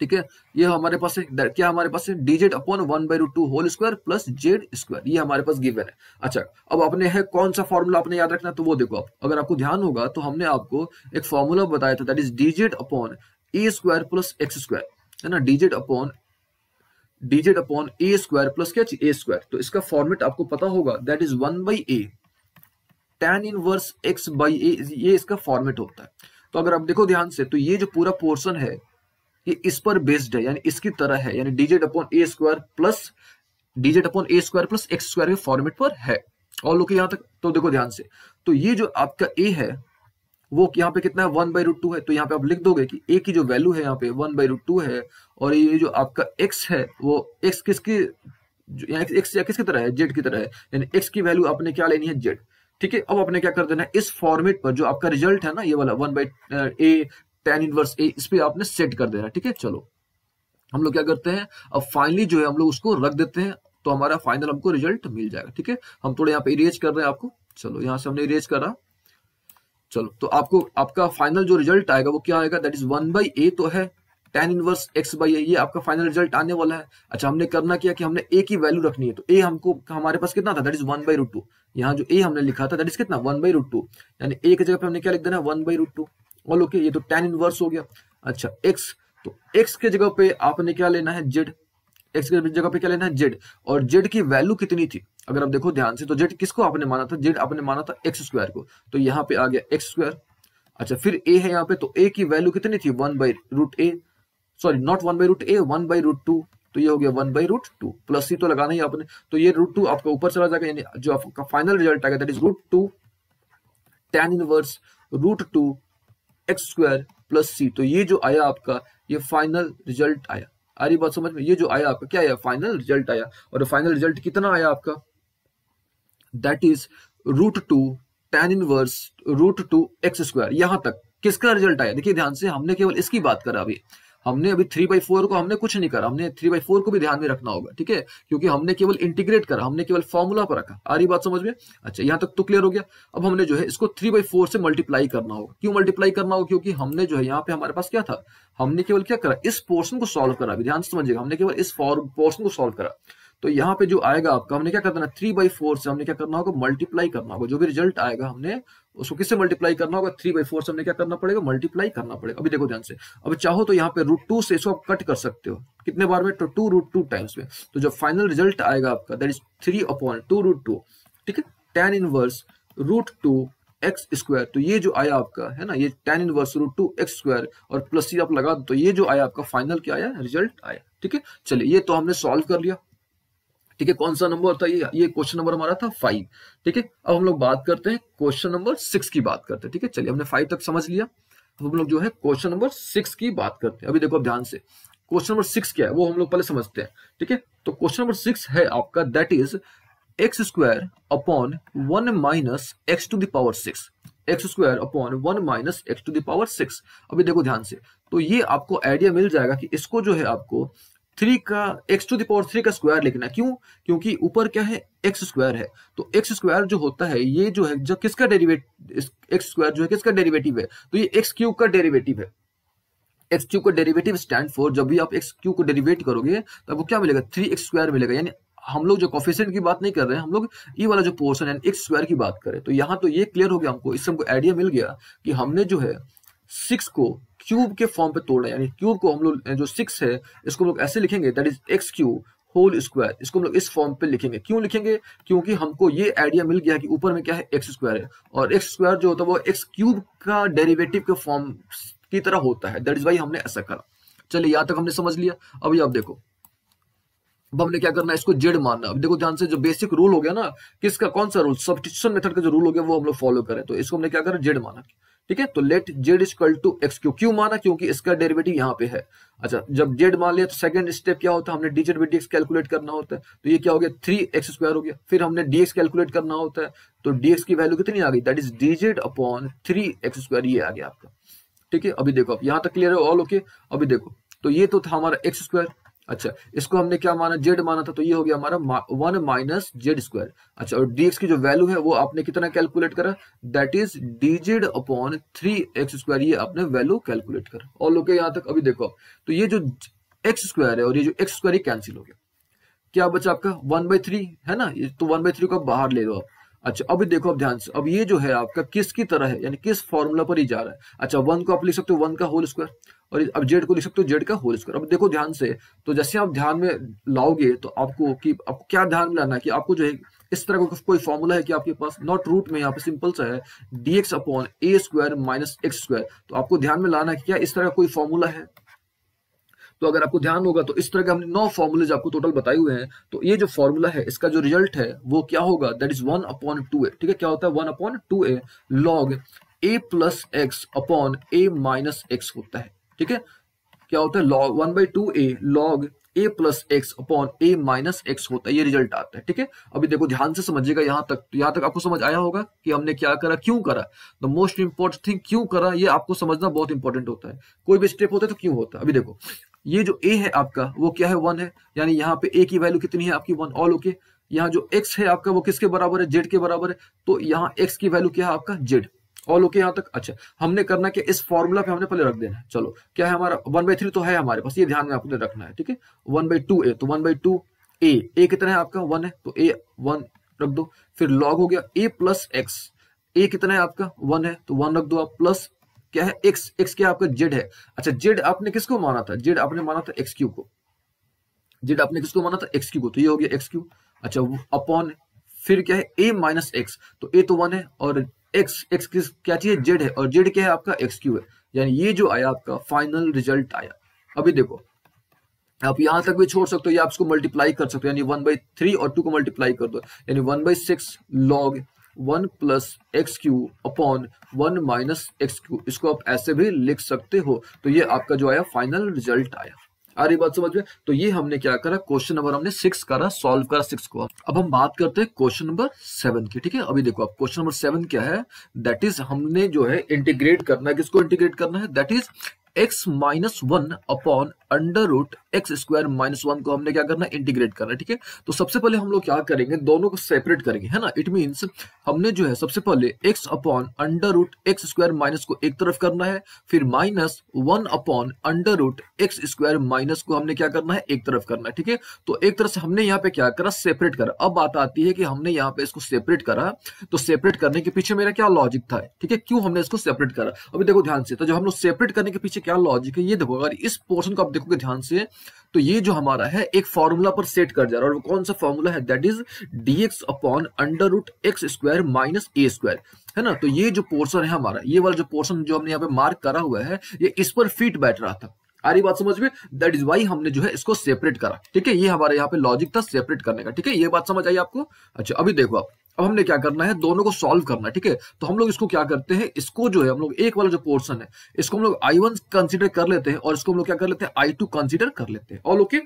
ठीक है? ये हमारे पास है क्या हमारे पास है? D z upon one by root two whole square plus z square ये हमारे पास गिवन है। अच्छा अब आपने है कौन सा फॉर्मूला आपने याद रखना? है तो वो देखो आप। अगर आपको ध्यान होगा तो हमने आपको एक फॉर्मूला बताया था। That is d z upon a square plus x square है ना? D z upon d z upon a square plus क्या ए स्क्वायर तो इसका फॉर्मेट आपको पता होगा that is one by a tan inverse x by a ये इसका फॉर्मेट होता है। तो अगर आप देखो ध्यान से तो ये जो पूरा पोर्शन है, ये इस पर बेस्ड है, यानी इसकी तरह है, यानी d z upon a square plus d z upon a square plus x square के फॉर्मेट पर है। और लोग यहाँ तक तो देखो ध्यान से तो ये जो आपका ए है वो यहाँ पे कितना है? वन बाई रूट टू है। तो यहाँ पे आप लिख दोगे कि ए की जो वैल्यू है यहाँ पे वन बाई रूट टू है और ये जो आपका एक्स है, वो एक्स किसकी एक्स या किसकी तरह है? जेड की तरह है। यानी एक्स की वैल्यू आपने क्या लेनी है? जेड ठीक है? अब आपने क्या कर देना है? इस फॉर्मेट पर जो आपका रिज़ल्ट है ना, ये वाला one by a tan inverse a इस पे आपने सेट कर देना ठीक है? चलो। हम लोग क्या करते हैं? अब फाइनली जो है, हम लोग उसको रख देते हैं तो हमारा फाइनल हमको रिज़ल्ट मिल जाएगा। ठीक है? हम थोड़े यहाँ पे इरेज कर रहे हैं आपको। चलो, यहाँ से हमने इरेज करा। चलो तो आपको, आपका फाइनल जो रिज़ल्ट आएगा वो क्या आएगा? That is one by a तो है tan inverse x by a ये आपका फाइनल रिज़ल्ट आने वाला है। अच्छा हमने करना क्या कि हमने ए की वैल्यू रखनी है तो ए हमको, हमारे पास कितना था? That is one by root two यहाँ जो ए हमने लिखा था दैट इज़ कितना? वन बाई रूट टू यानी ए की जगह पे हमने क्या लिख देना? वन बाई रूट टू और ओके ये तो टेन इनवर्स हो गया। अच्छा एक्स तो एक्स के जगह पे आपने क्या लेना है? जेड एक्स की जगह पे क्या लेना है? जेड और जेड की वैल्यू कितनी थी? अगर आप देखो ध्यान से तो जेड किसको आपने माना था? जेड आपने माना था एक्स स्क्वायर को। तो यहाँ पे आ गया एक्स स्क्वायर। अच्छा फिर ए है यहाँ पे तो ए की वैल्यू कितनी थी? One by root a. Sorry, not one by root a, one by root two. तो ये हो गया one by root two. Plus c तो लगाना ही आपने। तो ये रूट टू आपका ऊपर चला जाएगा, यानी जो आपका फाइनल रिज़ल्ट आएगा that is root two tan inverse root two x square plus c तो ये जो आया आपका, ये फाइनल रिज़ल्ट आया। आ रही बात समझ में? ये जो आया आपका, क्या आया? फाइनल रिज़ल्ट आया। और फाइनल रिज़ल्ट कितना आया आपका? That is root two tan inverse root two x square यहाँ तक किसका रिज़ल्ट आया? देखिए ध्यान से हमने केवल इसकी बात करा अभी। हमने अभी थ्री बाई फोर को हमने कुछ नहीं करा। हमने थ्री बाई फोर को भी ध्यान में रखना होगा, ठीक है? क्योंकि हमने केवल इंटीग्रेट करा, हमने केवल फॉर्मूला पर रखा। आ रही बात समझ में? अच्छा यहाँ तक तो क्लियर हो गया। अब हमने जो है इसको थ्री बाई फोर से मल्टीप्लाई करना होगा। क्यों मल्टीप्लाई करना होगा? क्योंकि हमने जो है यहाँ पे हमारे पास क्या था? हमने केवल क्या करा? इस पोर्सन को सॉल्व करा अभी। ध्यान से समझिएगा, हमने केवल इस पोर्सन को सॉल्व करा। तो यहाँ पे जो आएगा आपका, हमने क्या करना है? थ्री बाई फोर से हमने क्या करना होगा? मल्टीप्लाई करना होगा। जो भी रिज़ल्ट आएगा हमने, उसको किससे मल्टीप्लाई करना होगा? थ्री बाई फोर से हमने क्या करना पड़ेगा? मल्टीप्लाई करना पड़ेगा। अभी देखो ध्यान से। अब चाहो तो यहाँ पे रूट टू से इसको आप कट कर सकते हो। कितने बार में? तो टू रूट टू टाइम्स में। तो जब फाइनल रिज़ल्ट आएगा आपका that is three upon two root two ठीक है? Tan inverse root two x square तो ये जो आया आपका, है ना? ये tan inverse root two x square और प्लस सी आप लगा दो तो ये जो आया आपका फाइनल क्या आया? रिज़ल्ट आया। ठीक है? चलिए, ये तो हमने सॉल्व कर लिया। ठीक है, कौन सा नंबर था ये? ये क्वेश्चन नंबर हमारा था फाइव ठीक है, अब हम लोग बात करते हैं क्वेश्चन नंबर सिक्स की बात करते हैं। ठीक है, चलिए हमने फाइव तक समझ लिया। अब हम लोग जो है क्वेश्चन नंबर सिक्स की बात करते हैं। अभी देखो ध्यान से। क्वेश्चन नंबर सिक्स क्या है? वो हम लोग पहले समझते हैं। ठीक है तो क्वेश्चन नंबर सिक्स है आपका that is x square upon one minus x to the power six x square upon one minus x to the power six अभी देखो ध्यान से। तो ये आपको आइडिया मिल जाएगा कि इसको जो है आपको थ्री का x to the power three का स्क्वायर लिखना क्यों? क्योंकि ऊपर क्या है? एक्स स्क्वायर है। तो एक्स स्क्वायर जो होता है, ये जो है, जो किसका डेरिवेट एक्स स्क्वायर जो है, किसका डेरिवेटिव है? तो ये एक्स क्यूब का डेरिवेटिव है। एक्स क्यूब का डेरिवेटिव स्टैंड फॉर जब भी आप एक्स क्यूब को डेरिवेट करोगे तो आपको क्या मिलेगा? थ्री एक्स स्क्वायर मिलेगा। यानी हम लोग जो कॉफिशियंट की बात नहीं कर रहे हैं, हम लोग ये वाला जो पोर्सन है एक्स स्क्वायर की बात करें। तो यहाँ तो ये क्लियर हो गया हमको। इससे हमको आइडिया मिल गया कि हमने जो है सिक्स को क्यूब के फॉर्म पे तोड़ रहे हैं। यानी क्यूब को हम लोग जो सिक्स है, इसको हम लोग ऐसे लिखेंगे that is x cube whole square इसको हम लोग इस फॉर्म पे लिखेंगे। क्यों लिखेंगे? क्योंकि हमको ये आइडिया मिल गया कि ऊपर में क्या है? एक्स स्क्वायर है। और एक्स स्क्वायर जो होता है, वो एक्स क्यूब का डेरिवेटिव के फॉर्म की तरह होता है। दैट इज़ वाई हमने ऐसा करा। चलिए, यहाँ तक हमने समझ लिया। अभी आप देखो। अब हमने क्या करना है? इसको जेड मानना अब देखो, ध्यान से जो बेसिक रूल हो गया ना, किसका, कौन सा रूल सब्सटीट्यूशन मेथड का जो रूल हो गया, वो हम लोग फॉलो करें। तो इसको हमने क्या करा? जेड माना। ठीक है? तो let z equal to x cube? क्यों माना? क्योंकि इसका डेरिवेटिव यहाँ पे है। अच्छा जब जेड मान लिया तो सेकंड स्टेप क्या होता है? हमने डीजेड बाई डीएक्स कैलकुलेट करना होता है। तो ये क्या हो गया? थ्री एक्स स्क्वायर हो गया। फिर हमने डीएक्स कैलकुलेट करना होता है। तो डीएक्स की वैल्यू कितनी आ गई? That is d z upon three x square ये आ गया आपका। ठीक है? अभी देखो, आप यहाँ तक क्लियर है? ऑल ओके अभी देखो। तो ये तो था हमारा एक्स स्क्वायर अच्छा इसको हमने क्या माना? जेड माना था तो ये हो गया हमारा वन माइनस जेड स्क्वायर अच्छा और डीएक्स की जो वैल्यू है, वो आपने कितना कैलकुलेट करा? That is d z upon three x square ये आपने वैल्यू कैलकुलेट करा। और लोग यहाँ तक अभी देखो तो ये जो एक्स स्क्वायर है और ये जो एक्स स्क्वायर कैंसिल हो गया। क्या बचा आपका? वन बाई है ना? ये तो वन बाई थ्री को बाहर ले लो आप। अच्छा अभी देखो अब ध्यान से, अब ये जो है आपका किसकी तरह है? यानी किस फॉर्मूला पर ही जा रहा है? अच्छा वन को आप लिख सकते हो, वन का होल स्क्वायर और अब जेड को लिख सकते हो, जेड का होल स्क्वायर अब देखो ध्यान से तो जैसे आप ध्यान में लाओगे तो आपको कि आपको क्या ध्यान में लाना कि आपको जो है, इस तरह का कोई फॉर्मूला है कि आपके पास नॉट रूट में यहाँ पे सिंपल सा है d x upon a square minus x square तो आपको ध्यान में लाना कि क्या इस तरह का कोई फॉर्मूला है? तो अगर आपको ध्यान होगा तो इस तरह के हमने नौ फॉर्मूलेज आपको टोटल बताए हुए हैं। तो ये जो फॉर्मूला है, इसका जो रिज़ल्ट है, वो क्या होगा? That is one upon two a ठीक है? क्या होता है? One upon two a log a plus x upon a minus x होता है। ठीक है? क्या होता है? Log one by two a log a plus x upon a minus x होता है, ये रिज़ल्ट आता है, ठीक है? अभी देखो, ध्यान से समझिएगा, यहाँ तक यहाँ तक आपको समझ आया होगा कि हमने क्या करा, क्यों करा? द मोस्ट इंपॉर्टेंट थिंग क्यों करा? ये आपको समझना बहुत इंपॉर्टेंट होता है। कोई भी स्टेप होता है तो क्यों होता है? अभी देखो, ये जो ए है आपका, वो क्या है? वन है, यानी यहाँ पे ए की वैल्यू कितनी है आपकी? वन ऑल ओके यहाँ जो एक्स है आपका, वो किसके बराबर है? जेड के बराबर है। तो यहाँ एक्स की वैल्यू क्या है आपका? जेड ऑल ओके यहाँ तक अच्छा हमने करना क्या, इस फॉर्मूला पे हमने पहले रख देना है। चलो, क्या है हमारा? वन बाई थ्री तो है हमारे पास, ये ध्यान में आपने रखना है, ठीक है? वन बाई टू ए तो one by two a a कितना है आपका? वन है तो ए वन रख दो, फिर लॉग हो गया ए प्लस एक्स ए कितना है आपका? वन है तो वन रख दो आप प्लस क्या है? एक्स एक्स क्या आपका? जेड है। अच्छा जेड आपने किसको माना था? जेड आपने माना था एक्स क्यू को। जेड आपने किसको माना था? एक्स क्यू को तो ये हो गया एक्स क्यू अच्छा अपॉन फिर क्या है? ए माइनस एक्स तो ए तो वन है, और एक्स एक्स किस, क्या चाहिए जेड है, और जेड क्या है? आपका एक्स क्यू है। यानी ये जो आया, आपका फाइनल रिज़ल्ट आया। अभी देखो, आप यहाँ तक भी छोड़ सकते हो, या आप इसको मल्टीप्लाई कर सकते हो। यानी वन बाई थ्री और टू को मल्टीप्लाई कर दो। यानी one by six log one plus x cube upon one minus x cube इसको आप ऐसे भी लिख सकते हो। तो ये आपका जो आया फाइनल रिज़ल्ट आया। आ रही बात समझ में? तो ये हमने क्या करा? क्वेश्चन नंबर हमने सिक्स करा सॉल्व करा सिक्स को। अब हम बात करते हैं क्वेश्चन नंबर सेवन की, ठीक है? अभी देखो आप क्वेश्चन नंबर सेवन क्या है? दैट इज़ हमने जो है इंटीग्रेट करना है। किसको इंटीग्रेट करना है? That is x minus one upon under root x square minus one को हमने क्या करना इंटीग्रेट करना ठीक है? तो सबसे पहले हम लोग क्या करेंगे? दोनों को सेपरेट करेंगे, है ना? इट मीन्स हमने जो है, सबसे पहले x upon under root x square minus को एक तरफ़ करना है, फिर minus one upon under root x square minus को हमने क्या करना है? एक तरफ़ करना है, ठीक है? तो एक तरह से हमने यहाँ पे क्या करा? सेपरेट करा। अब बात आती है कि हमने यहाँ पे इसको सेपरेट करा तो सेपरेट करने के पीछे मेरा क्या लॉजिक था? ठीक है? क्यों हमने इसको सेपरेट करा? अभी देखो ध्यान से तो जब हम लोग सेपरेट करने के पीछे क्या लॉजिक है? ये देखो, अगर इस पोर्सन को आप देखोगे ध्यान से तो ये जो हमारा है, एक फॉर्मूला पर सेट कर जा रहा है, और कौन सा फॉर्मूला है? That is d x upon under root x square minus a square है ना? तो ये जो पोर्शन है हमारा, ये वाला जो पोर्शन जो हमने यहाँ पे मार्क करा हुआ है, ये इस पर फिट बैठ रहा था। आ रही बात समझ में? दैट इज़ वाई हमने जो है इसको सेपरेट करा। ठीक है? ये हमारे यहाँ पे लॉजिक था सेपरेट करने का। ठीक है? ये बात समझ आई आपको? अच्छा अभी देखो आप। अब हमने क्या करना है? दोनों को सॉल्व करना है, ठीक है? तो हम लोग इसको क्या करते हैं? इसको जो है, हम लोग एक वाला जो पोर्सन है, इसको हम लोग आई वन कंसिडर कर लेते हैं और इसको हम लोग क्या कर लेते हैं? आई टू कंसिडर कर लेते हैं। ऑल ओके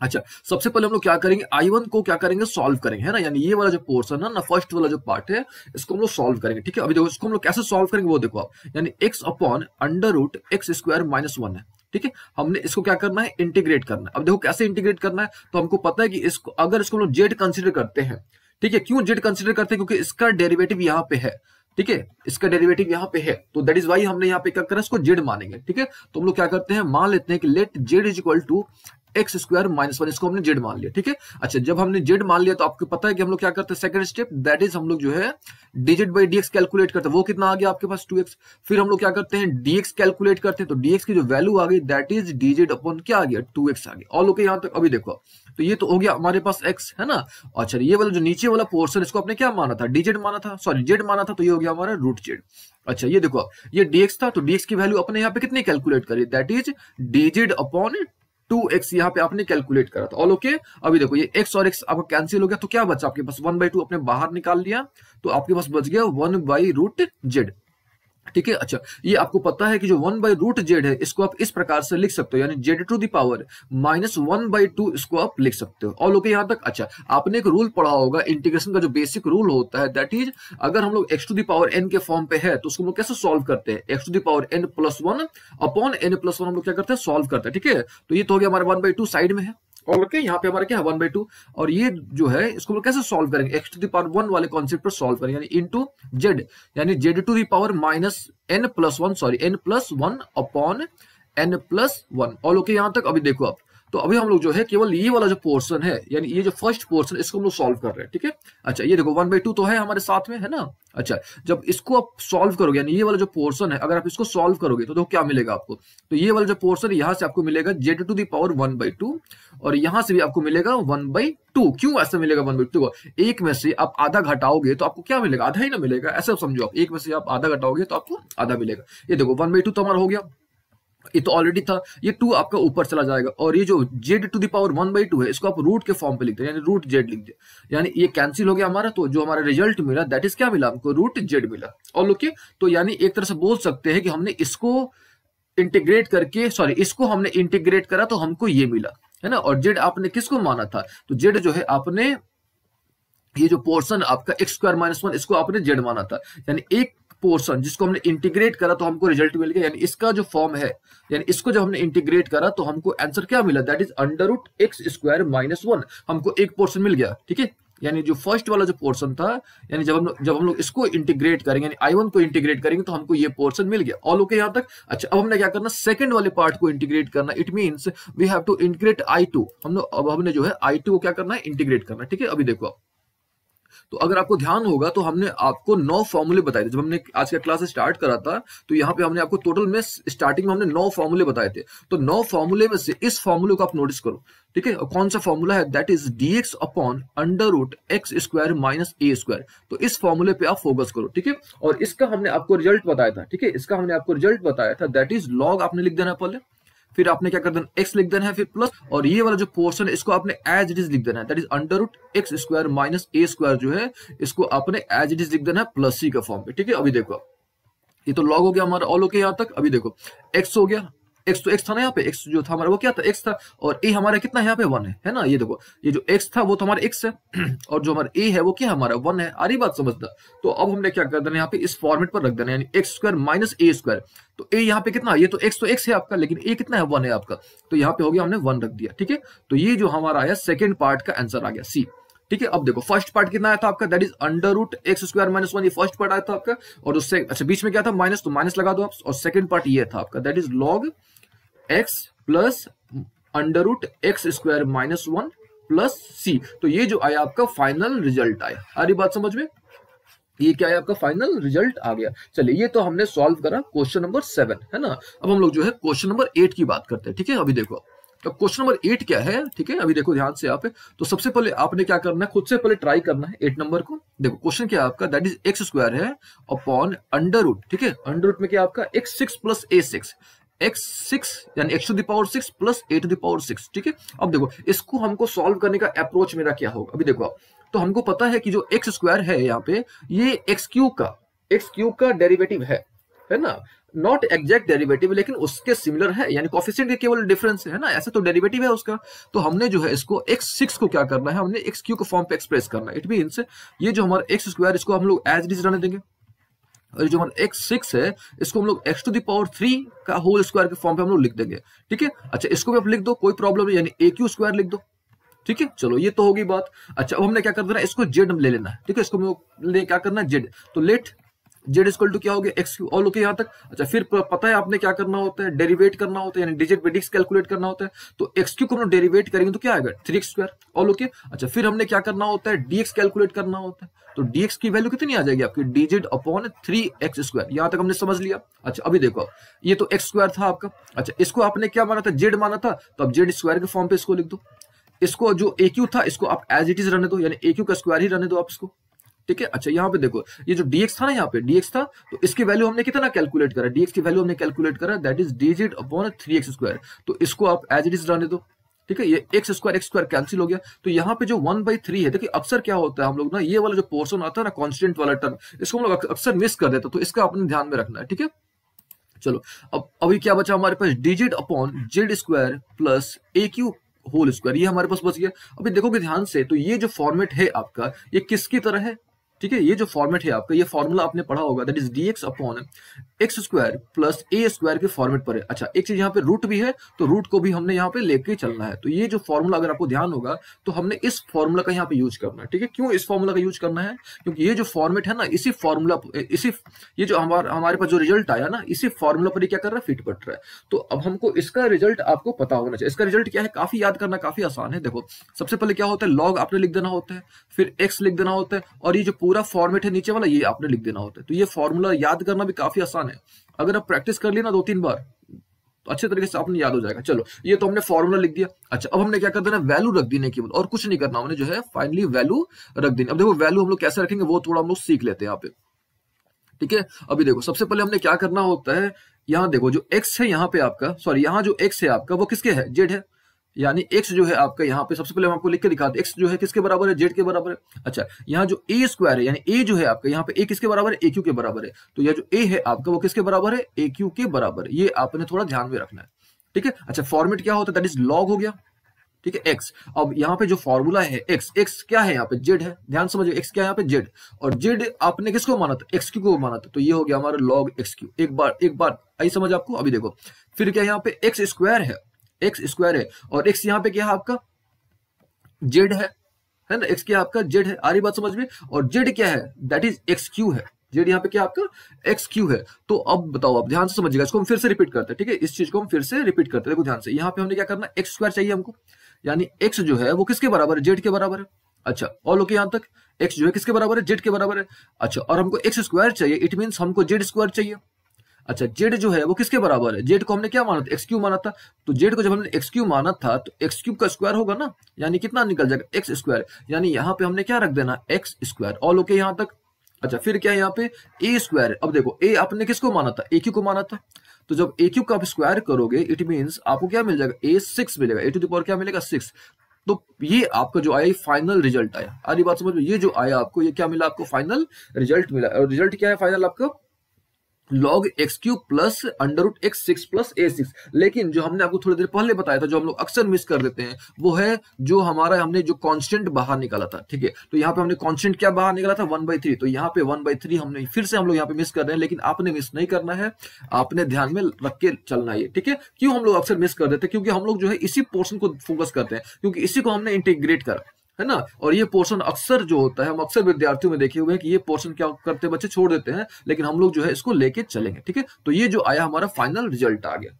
अच्छा सबसे पहले हम लोग क्या करेंगे? आई वन को क्या करेंगे? सॉल्व करेंगे, है ना? यानी ये वाला जो पोर्शन है ना फ़र्स्ट वाला जो पार्ट है, इसको हम लोग सॉल्व करेंगे, ठीक है? अभी देखो, इसको हम लोग कैसे सॉल्व करेंगे वो देखो आप। यानी x upon under root x square minus one है, ठीक है? हमने इसको क्या करना है? इंटीग्रेट करना है। अब देखो, कैसे इंटीग्रेट करना है? तो हमको पता है कि इसको, अगर इसको हम लोग जेड कंसिडर करते हैं ठीक है, क्यों जेड कंसिडर करते हैं? क्योंकि इसका डेरिवेटिव यहाँ पे है। ठीक है, इसका डेरिवेटिव यहाँ पे है। तो दैट इज़ वाई हमने यहाँ पे क्या करा, इसको जेड मानेंगे। ठीक है तो हम लोग क्या करते हैं? मान लेते हैं कि let Z is equal to X square minus one, इसको हमने जेड मान लिया, ठीक है? अच्छा जब हमने जेड मान लिया तो आपको पता है कि हम लोग क्या करते हैं? सेकंड स्टेप दैट इज़ हम लोग जो है डिजिट बाई डीएक्स कैलकुलेट करते हैं। वो कितना आ गया आपके पास? टू एक्स फिर हम लोग क्या करते हैं? डीएक्स कैलकुलेट करते हैं तो डीएक्स की जो वैल्यू आ गई दैट इज़ डिजिट अपॉन क्या आ गया? टू एक्स आ गया। ऑल ओके यहाँ तक, अभी देखो तो ये तो हो गया हमारे पास एक्स है ना? अच्छा ये वाला जो नीचे वाला पोर्सन इसको आपने क्या माना था? डीजेड माना था? सॉरी जेड माना था तो ये हो गया हमारा रूट जेड अच्छा ये देखो, ये डीएक्स था तो डीएक्स की वैल्यू अपने यहाँ पे कितनी कैलकुलेट करी? That is DZ upon two X यहाँ पे आपने कैलकुलेट करा था। ऑल ओके अभी देखो, ये एक्स और एक्स आपका कैंसिल हो गया तो क्या बचा आपके पास? वन बाई टू अपने बाहर निकाल लिया तो आपके पास बच गया वन बाई रूट जेड ठीक है? अच्छा ये आपको पता है कि जो वन बाई रूट जेड है, इसको आप इस प्रकार से लिख सकते हो, यानी Z to the power minus one by two इसको आप लिख सकते हो। और ओके यहाँ तक अच्छा आपने एक रूल पढ़ा होगा इंटीग्रेशन का जो बेसिक रूल होता है दैट इज़ अगर हम लोग X to the power N के फॉर्म पे है तो उसको हम लोग कैसे सॉल्व करते हैं? X to the power N plus one upon N plus one हम लोग क्या करते हैं? सॉल्व करते हैं, ठीक है? तो ये तो हो गया हमारा वन बाई टू साइड में है। और यहाँ पे हमारा क्या है? वन बाई टू और ये जो है, इसको हम कैसे सॉल्व करेंगे? X to the power one वाले कॉन्सेप्ट पर सॉल्व करेंगे। यानी इनटू जेड यानी Z to the power minus N plus one sorry N plus one upon N plus one और ओके यहाँ तक, अभी देखो आप तो अभी हम लोग जो है केवल ये वाला जो पोर्शन है, यानी ये जो फ़र्स्ट पोर्शन इसको हम लोग सॉल्व कर रहे हैं, ठीक है? अच्छा ये देखो वन बाई टू तो है हमारे साथ में, है ना? अच्छा जब इसको आप सॉल्व करोगे, यानी ये वाला जो पोर्शन है, अगर आप इसको सॉल्व करोगे तो देखो क्या मिलेगा आपको? तो ये वाला जो पोर्शन है, यहाँ से आपको मिलेगा Z to the power one by two और यहाँ से भी आपको मिलेगा वन बाई टू क्यों ऐसा मिलेगा वन बाई टू एक में से आप आधा घटाओगे तो आपको क्या मिलेगा? आधा ही ना मिलेगा, ऐसा समझो आप। एक में से आप आधा घटाओगे तो आपको आधा मिलेगा। ये देखो वन बाई टू तो हमारा हो गया। ये तो ऑलरेडी था। ये टू आपका ऊपर चला जाएगा। और ये जो Z to the power one by two है, इसको आप रूट के फॉर्म पे लिखते हैं यानी रूट जेड लिख दे। यानी ये कैंसिल हो गया हमारा तो जो हमारा रिज़ल्ट मिला दैट इज़ क्या मिला? हमको रूट जेड मिला। और लुके तो यानी एक तरह से बोल सकते हैं कि हमने इसको इंटीग्रेट करके सॉरी इसको हमने इंटीग्रेट करा तो हमको ये मिला। है ना? और जेड आपने किसको माना था? तो जेड जो है, आपने ये जो पोर्शन आपका एक्स स्क्वायर माइनस वन इसको आपने जेड माना था। यानी एक पोर्शन जिसको हमने इंटीग्रेट करा तो हमको रिज़ल्ट मिल गया। यानी इसका जो फॉर्म है, यानी इसको जब हमने इंटीग्रेट करा तो हमको आंसर क्या मिला? That is under root X square minus one हमको एक पोर्शन मिल गया, ठीक है? यानी जो फ़र्स्ट वाला जो पोर्शन था, यानी जब हम जब हम लोग इसको इंटीग्रेट करेंगे, यानी आई वन को इंटीग्रेट करेंगे तो हमको ये पोर्शन मिल गया। ऑल ओके यहाँ तक? अच्छा अब हमने क्या करना? सेकंड वाले पार्ट को इंटीग्रेट करना। It means we have to integrate I two हम लोग, अब हमने जो है आई टू को क्या करना है? इंटीग्रेट करना ठीक है? अभी देखो आप। तो अगर आपको ध्यान होगा तो हमने आपको नौ फॉर्मूले बताए थे। जब हमने आज का क्लास स्टार्ट करा था तो यहाँ पे हमने आपको टोटल में स्टार्टिंग में हमने नौ फॉर्मूले बताए थे। तो नौ फॉर्मूले में से इस फॉर्मूले को आप नोटिस करो, ठीक है? कौन सा फॉर्मूला है? That is D X upon under root X square minus A square तो इस फॉर्मूले पे आप फोकस करो, ठीक है? और इसका हमने आपको रिज़ल्ट बताया था, ठीक है? इसका हमने आपको रिज़ल्ट बताया था। दैट इज़ लॉग आपने लिख देना पहले। फिर आपने क्या कर देना? एक्स लिख देना है फिर प्लस और ये वाला जो पोर्शन है, इसको आपने एज इट इज़ लिख देना है। That is under root X square minus A square जो है, इसको आपने एज इट इज़ लिख देना है प्लस सी का फॉर्म पे। ठीक है? अभी देखो ये तो लॉग हो गया हमारा। ऑल ओके यहाँ तक? अभी देखो। एक्स हो गया। एक्स तो एक्स था ना यहाँ पे एक्स जो था हमारा, वो क्या था? एक्स था और ए हमारा कितना है यहाँ पे? वन है है ना? ये देखो, ये जो एक्स था वो तो हमारा एक्स है, और जो हमारा ए है वो क्या हमारा वन है। आ रही बात समझता तो अब हमने क्या कर देना यहाँ पे? इस फॉर्मेट पर रख देना X square minus A square तो ए यहाँ पे कितना? ये तो एक्स तो एक्स है आपका, लेकिन ए कितना है? वन है आपका। तो यहाँ पे हो गया हमने वन रख दिया, ठीक है? तो ये जो हमारा आया सेकेंड पार्ट का आंसर आ गया सी ठीक है? अब देखो फ़र्स्ट पार्ट कितना आया था आपका? That is under root X square minus one ये फ़र्स्ट पार्ट आया था आपका। और उससे अच्छा बीच में क्या था? माइनस तो माइनस लगा दो आप, और सेकंड पार्ट ये था आपका। That is log X plus under root X square minus one plus C तो ये जो आया आपका फाइनल रिज़ल्ट आया। आ रही बात समझ में? ये क्या है आपका फाइनल रिज़ल्ट आ गया। चलिए, ये तो हमने सॉल्व करा क्वेश्चन नंबर सेवन है ना? अब हम लोग जो है क्वेश्चन नंबर एट की बात करते हैं, ठीक है? अभी देखो। तो क्वेश्चन नंबर एट क्या है? ठीक है, अभी देखो ध्यान से आप तो सबसे पहले आपने क्या करना है? खुद से पहले ट्राई करना है एट नंबर को। देखो क्वेश्चन क्या आपका? दैट इज़ एक्स स्क्वायर है अपॉन अंडर रूट ठीक है? अंडर रूट में क्या आपका? X six plus A six X six यानी X to the power six plus A to the power six ठीक है? अब देखो, इसको हमको सॉल्व करने का अप्रोच मेरा क्या होगा? अभी देखो आप। तो हमको पता है कि जो एक्स स्क्वायर है यहाँ पे, ये एक्स क्यू का एक्स क्यू का डेरिवेटिव है है ना? नॉट एग्जैक्ट डेरिवेटिव लेकिन उसके सिमिलर है, यानी कॉफिशियंट के केवल डिफरेंस है ना? ऐसा तो डेरिवेटिव है उसका। तो हमने जो है इसको एक्स सिक्स को क्या करना है? हमने एक्स क्यू को फॉर्म पे एक्सप्रेस करना है। इट मीन ये जो हमारा एक्स स्क्वायर इसको हम लोग एज इज़ रहने देंगे। और जो हमारा एक्स सिक्स है, इसको हम लोग X to the power three का होल स्क्वायर के फॉर्म पे हम लोग लिख देंगे। ठीक है? अच्छा इसको भी आप लिख दो, कोई प्रॉब्लम नहीं, यानी ए क्यू स्क्वायर लिख दो। ठीक है? चलो, ये तो होगी बात। अच्छा अब हमने क्या कर देना, इसको जेड ले लेना है। ठीक है? इसको हम ले, क्या करना है? जेड तो लेट जेड इक्वल टू क्या हो गया? एक्स क्यू ऑल ओके यहाँ तक? अच्छा फिर पता है आपने क्या करना होता है? डेरिवेट करना होता है, यानी डिजिट पे डिक्स कैलकुलेट करना होता है। तो एक्स क्यू को हम डेरिवेट करेंगे तो क्या आएगा? Three X square all okay अच्छा फिर हमने क्या करना होता है? डीएक्स कैलकुलेट करना होता है। तो डीएक्स की वैल्यू कितनी आ जाएगी आपकी? Digit upon three X square यहाँ तक हमने समझ लिया। अच्छा अभी देखो। ये तो एक्स स्क्वायर था आपका। अच्छा इसको आपने क्या माना था? जेड माना था। तो अब जेड स्क्वायर के फॉर्म पे इसको लिख दो। इसको जो ए था, इसको आप एज इट इज़ रहने दो। यानी ए का स्क्वायर ही रहने दो आप इसको। ठीक है? अच्छा यहाँ पे देखो, ये जो dx था ना यहाँ पे, dx था तो इसकी वैल्यू हमने कितना कैलकुलेट करा? dx की वैल्यू हमने कैलकुलेट करा that is digit upon three X square तो इसको आप एज इट इज़ रहने दो, ठीक है? ये X square X square cancel हो गया। तो यहाँ पे जो वन बाई थ्री है, देखिए, अक्सर क्या होता है हम लोग ना, ये वाला जो पोर्शन आता है ना कॉन्स्टेंट वाला टर्म इसको हम लोग अक्सर मिस कर देते तो इसका अपने ध्यान में रखना है, ठीक है? चलो, अब, अभी क्या बचा हमारे पास? Digit upon Z square plus A cube whole square ये हमारे पास बच गया। अभी देखोगे ध्यान से तो ये जो फॉर्मेट है आपका, ये किसकी तरह है? ठीक है, ये जो फॉर्मेट है आपका, ये फॉर्मूला आपने पढ़ा होगा that is D X upon X square plus A square के फॉर्मेट पर है। अच्छा एक चीज़ यहाँ पे रूट भी है तो रूट को भी हमने यहाँ पे लेके चलना है। तो ये जो फॉर्मूला अगर आपको ध्यान होगा तो हमने इस फॉर्मूला का यहाँ पे यूज़ करना है, ठीक है? क्यों इस फॉर्मूला का यूज़ करना है? क्योंकि ये जो फॉर्मेट है ना, इसी फॉर्मूला इसी, ये जो हमारे हमारे पास जो रिज़ल्ट आया ना, इसी फॉर्मूला पर क्या कर रहा है? फिट पट रहा है। तो अब हमको इसका रिज़ल्ट आपको पता होना चाहिए। इसका रिज़ल्ट क्या है? काफ़ी याद करना काफ़ी आसान है। देखो, सबसे पहले क्या होता है? लॉग आपने लिख देना होता है, फिर एक्स लिख देना होता है, और ये जो पूरा फॉर्मेट है नीचे वाला, ये आपने लिख देना होता है। तो ये फॉर्मूला याद करना भी काफ़ी आसान है। अगर आप प्रैक्टिस कर लिया ना दो तीन बार तो अच्छे तरीके से आपने याद हो जाएगा। चलो, ये तो हमने फॉर्मूला लिख दिया। अच्छा अब हमने क्या कर देना? वैल्यू रख देने की और कुछ नहीं करना। हमने जो है फाइनली वैल्यू रख देनी। अब देखो वैल्यू हम लोग कैसे रखेंगे, वो थोड़ा हम लोग सीख लेते हैं यहाँ पे। ठीक है? अभी देखो, सबसे पहले हमने क्या करना होता है? यहाँ देखो, जो एक्स है यहाँ पे आपका सॉरी यहाँ जो एक्स है आपका, वो किसके है? जेड है। यानी एक्स जो है आपका यहाँ पे सबसे पहले हम आपको लिख के दिखाते x जो है किसके बराबर है? z के बराबर है। अच्छा यहाँ जो ए स्क्वायर है, यानी a जो है आपका, यहाँ पे a किसके बराबर है? ए क्यू के बराबर है। तो यह जो ए है आपका, वो किसके बराबर है? ए क्यू के बराबर ये आपने थोड़ा ध्यान में रखना है, ठीक है? अच्छा फॉर्मेट क्या होता है? दैट इज़ लॉग हो गया, ठीक है? x, अब यहाँ पे जो फॉर्मूला है, x x क्या है यहाँ पे? z है। ध्यान समझिए, x क्या है यहाँ पे? z, और z आपने किसको माना था? x को माना था। तो ये हो गया हमारा लॉग एक्स क्यू एक बार एक बार, आई समझ आपको? अभी देखो, फिर क्या यहाँ पे एक्स स्क्वायर है? एक्स स्क्वायर है। और एक्स यहाँ पे क्या है आपका? जेड है। है ना? एक्स क्या आपका? जेड है। आ रही बात समझ में? और जेड क्या है? दैट इज़ एक्स क्यू है। जेड यहाँ पे क्या आपका? एक्स क्यू है। तो अब बताओ आप ध्यान से समझिएगा। इसको हम फिर से रिपीट करते हैं, ठीक है? इस चीज़ को हम फिर से रिपीट करते हैं। देखो ध्यान से, यहाँ पे हमने क्या करना एक्स स्क्वायर चाहिए हमको। यानी एक्स जो है, वो किसके बराबर है? जेड के बराबर है। अच्छा और लोग यहाँ तक? एक्स जो है, किसके बराबर है? जेड के बराबर है। अच्छा और हमको एक्स स्क्वायर चाहिए। इट मीन हमको जेड स्क्वायर चाहिए। अच्छा जेड जो है, वो किसके बराबर है? जेड को हमने क्या माना था? एक्स क्यू माना था। तो जेड को जब हमने एक्स क्यू माना था तो एक्स क्यूब का स्क्वायर होगा ना? यानी कितना निकल जाएगा? X square. यानी यहाँ पे हमने क्या रख देना? X square. ऑल ओके यहाँ तक? अच्छा फिर क्या है यहाँ पे? A square. अब देखो ए आपने किसको माना था? ए क्यू को माना था। तो जब ए क्यू का आप स्क्वायर करोगे इट मीन्स आपको क्या मिल जाएगा? ए सिक्स मिलेगा। ए टू दावर क्या मिलेगा? सिक्स तो ये आपका जो आया फाइनल रिज़ल्ट आया। आधी बात समझ में? ये जो आया आपको, ये क्या मिला आपको? फाइनल रिज़ल्ट मिला। और रिज़ल्ट क्या है? फाइनल आपका? Log X cube plus under root X six plus A six लेकिन जो हमने आपको थोड़ी देर पहले बताया था, जो हम लोग अक्सर मिस कर देते हैं, वो है जो हमारा हमने जो कांस्टेंट बाहर निकाला था, ठीक है? तो यहाँ पे हमने कांस्टेंट क्या बाहर निकाला था? वन बाई थ्री तो यहाँ पे वन बाई थ्री हमने फिर से हम लोग यहाँ पे मिस कर रहे हैं, लेकिन आपने मिस नहीं करना है। आपने ध्यान में रख के चलना है, ठीक है? क्यों हम लोग अक्सर मिस कर देते हैं? क्योंकि हम लोग जो है इसी पोर्सन को फोकस करते हैं, क्योंकि इसी को हमने इंटीग्रेट करा। है ना? और ये पोर्शन अक्सर जो होता है, हम अक्सर विद्यार्थियों में देखे हुए हैं कि ये पोर्शन क्या करते बच्चे छोड़ देते हैं, लेकिन हम लोग जो है इसको लेके चलेंगे, ठीक है? तो ये जो आया हमारा फाइनल रिज़ल्ट आ गया,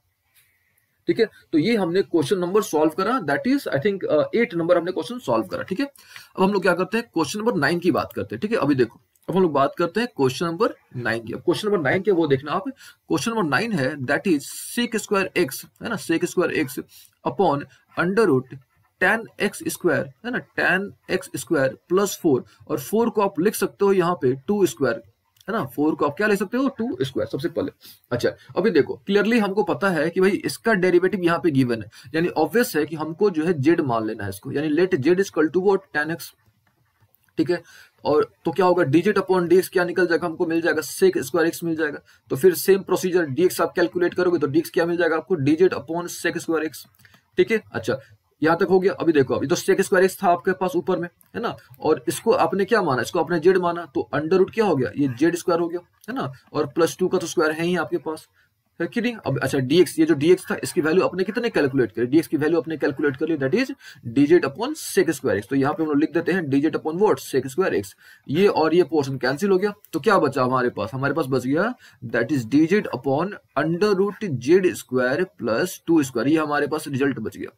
ठीक है? तो ये हमने क्वेश्चन नंबर सॉल्व करा that is I think eight number हमने क्वेश्चन सॉल्व करा, ठीक है? अब हम लोग क्या करते हैं? क्वेश्चन नंबर नाइन की बात करते हैं, ठीक है? अभी देखो, अब हम लोग बात करते हैं क्वेश्चन नंबर नाइन की। अब क्वेश्चन नंबर नाइन के वो देखना आप। क्वेश्चन नंबर नाइन है that is sec square X है ना? Sec square X upon under root ten X square है ना? Ten X square plus four और फोर को आप लिख सकते हो यहाँ पे टू स्क्वायर है ना? फोर को आप क्या ले सकते हो? टू स्क्वायर सबसे पहले। अच्छा अभी देखो क्लियरली हमको पता है कि भाई इसका डेरिवेटिव यहाँ पे गिवन है। यानी ऑब्वियस है कि हमको जो है जेड मान लेना है इसको। यानी let Z is equal to वो टेन एक्स ठीक है? और तो क्या होगा? डिजिट अपॉन डीएक्स क्या निकल जाएगा? हमको मिल जाएगा सेक स्क्वायर एक्स मिल जाएगा। तो फिर सेम प्रोसीजर डीएक्स आप कैलकुलेट करोगे तो डी क्या मिल जाएगा आपको? Digit upon sec square X ठीक है? अच्छा यहाँ तक हो गया। अभी देखो, अभी तो सेक स्क्वायर एक्स था आपके पास ऊपर में, है ना? और इसको आपने क्या माना? इसको आपने जेड माना तो अंडर रूट क्या हो गया? ये जेड स्क्वायर हो गया, है ना? और प्लस टू का तो स्क्वायर है ही आपके पास, है कि नहीं? अब अच्छा dx, ये जो dx था, इसकी वैल्यू अपने कितने कैलकुलेट करें? dx की वैल्यू अपने कैलकुलेट कर ली that is digit upon sec square X तो यहाँ पे हम लोग लिख देते हैं digit upon vote sec square x ये और ये पोर्शन कैंसिल हो गया तो क्या बचा हमारे पास? हमारे पास बच गया that is digit upon under root Z square plus two square ये हमारे पास रिज़ल्ट बच गया।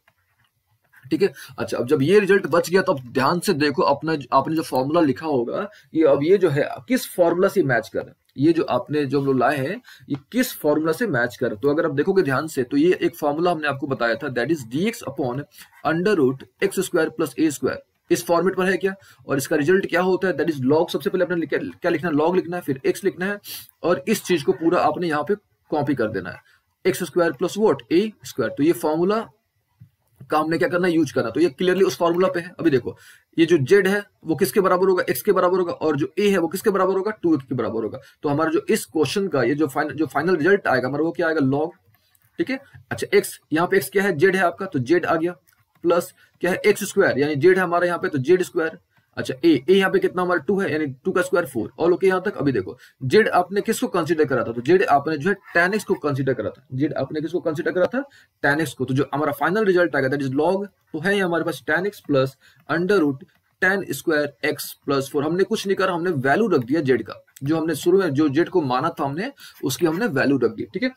ठीक है? अच्छा अब जब ये रिज़ल्ट बच गया तो अब ध्यान से देखो अपना आपने जो फॉर्मूला लिखा होगा, ये अब ये जो है, किस फॉर्मूला से मैच कर ये जो आपने जो हम लोग लाए हैं, ये किस फॉर्मूला से मैच कर तो अगर आप देखोगे ध्यान से तो ये एक फॉर्मूला हमने आपको बताया था that is D X upon under root X square plus A square इस फॉर्मेट पर है क्या? और इसका रिज़ल्ट क्या होता है? दैट इज़ लॉग सबसे पहले अपने क्या लिखना है? लॉग लिखना है, फिर एक्स लिखना है, और इस चीज़ को पूरा आपने यहाँ पे कॉपी कर देना है। एक्स स्क्वायर प्लस वोट ए स्क्वायर तो ये फॉर्मूला का हमने क्या करना यूज़ करना। तो ये क्लियरली उस फॉर्मूला पे है। अभी देखो, ये जो जेड है, वो किसके बराबर होगा? एक्स के बराबर होगा। और जो ए है, वो किसके बराबर होगा? टू के बराबर होगा। तो हमारा जो इस क्वेश्चन का, ये जो फाइनल जो फाइनल रिज़ल्ट आएगा, हमारा वो क्या आएगा? लॉग ठीक है? अच्छा एक्स यहाँ पे एक्स क्या है? जेड है आपका तो जेड आ गया। प्लस क्या है? एक्स स्क्वायर यानी जेड है हमारे यहाँ पे तो जेड स्क्वायर अच्छा ए ए यहाँ पे कितना हमारा टू है, यानी टू का स्क्वायर फोर और ओके यहाँ तक, अभी देखो जेड आपने किसको कंसीडर करा था? तो जेड आपने जो है टेन एक्स को कंसीडर करा था। जेड आपने किसको कंसीडर करा था? टेन एक्स को। तो जो हमारा फाइनल रिज़ल्ट आएगा दैट इज़ लॉग तो है हमारे पास ten X plus under root ten square X plus four हमने कुछ नहीं करा, हमने वैल्यू रख दिया जेड का। जो हमने शुरू में, जो जेड को माना था हमने, उसकी हमने वैल्यू रख दी, ठीक है?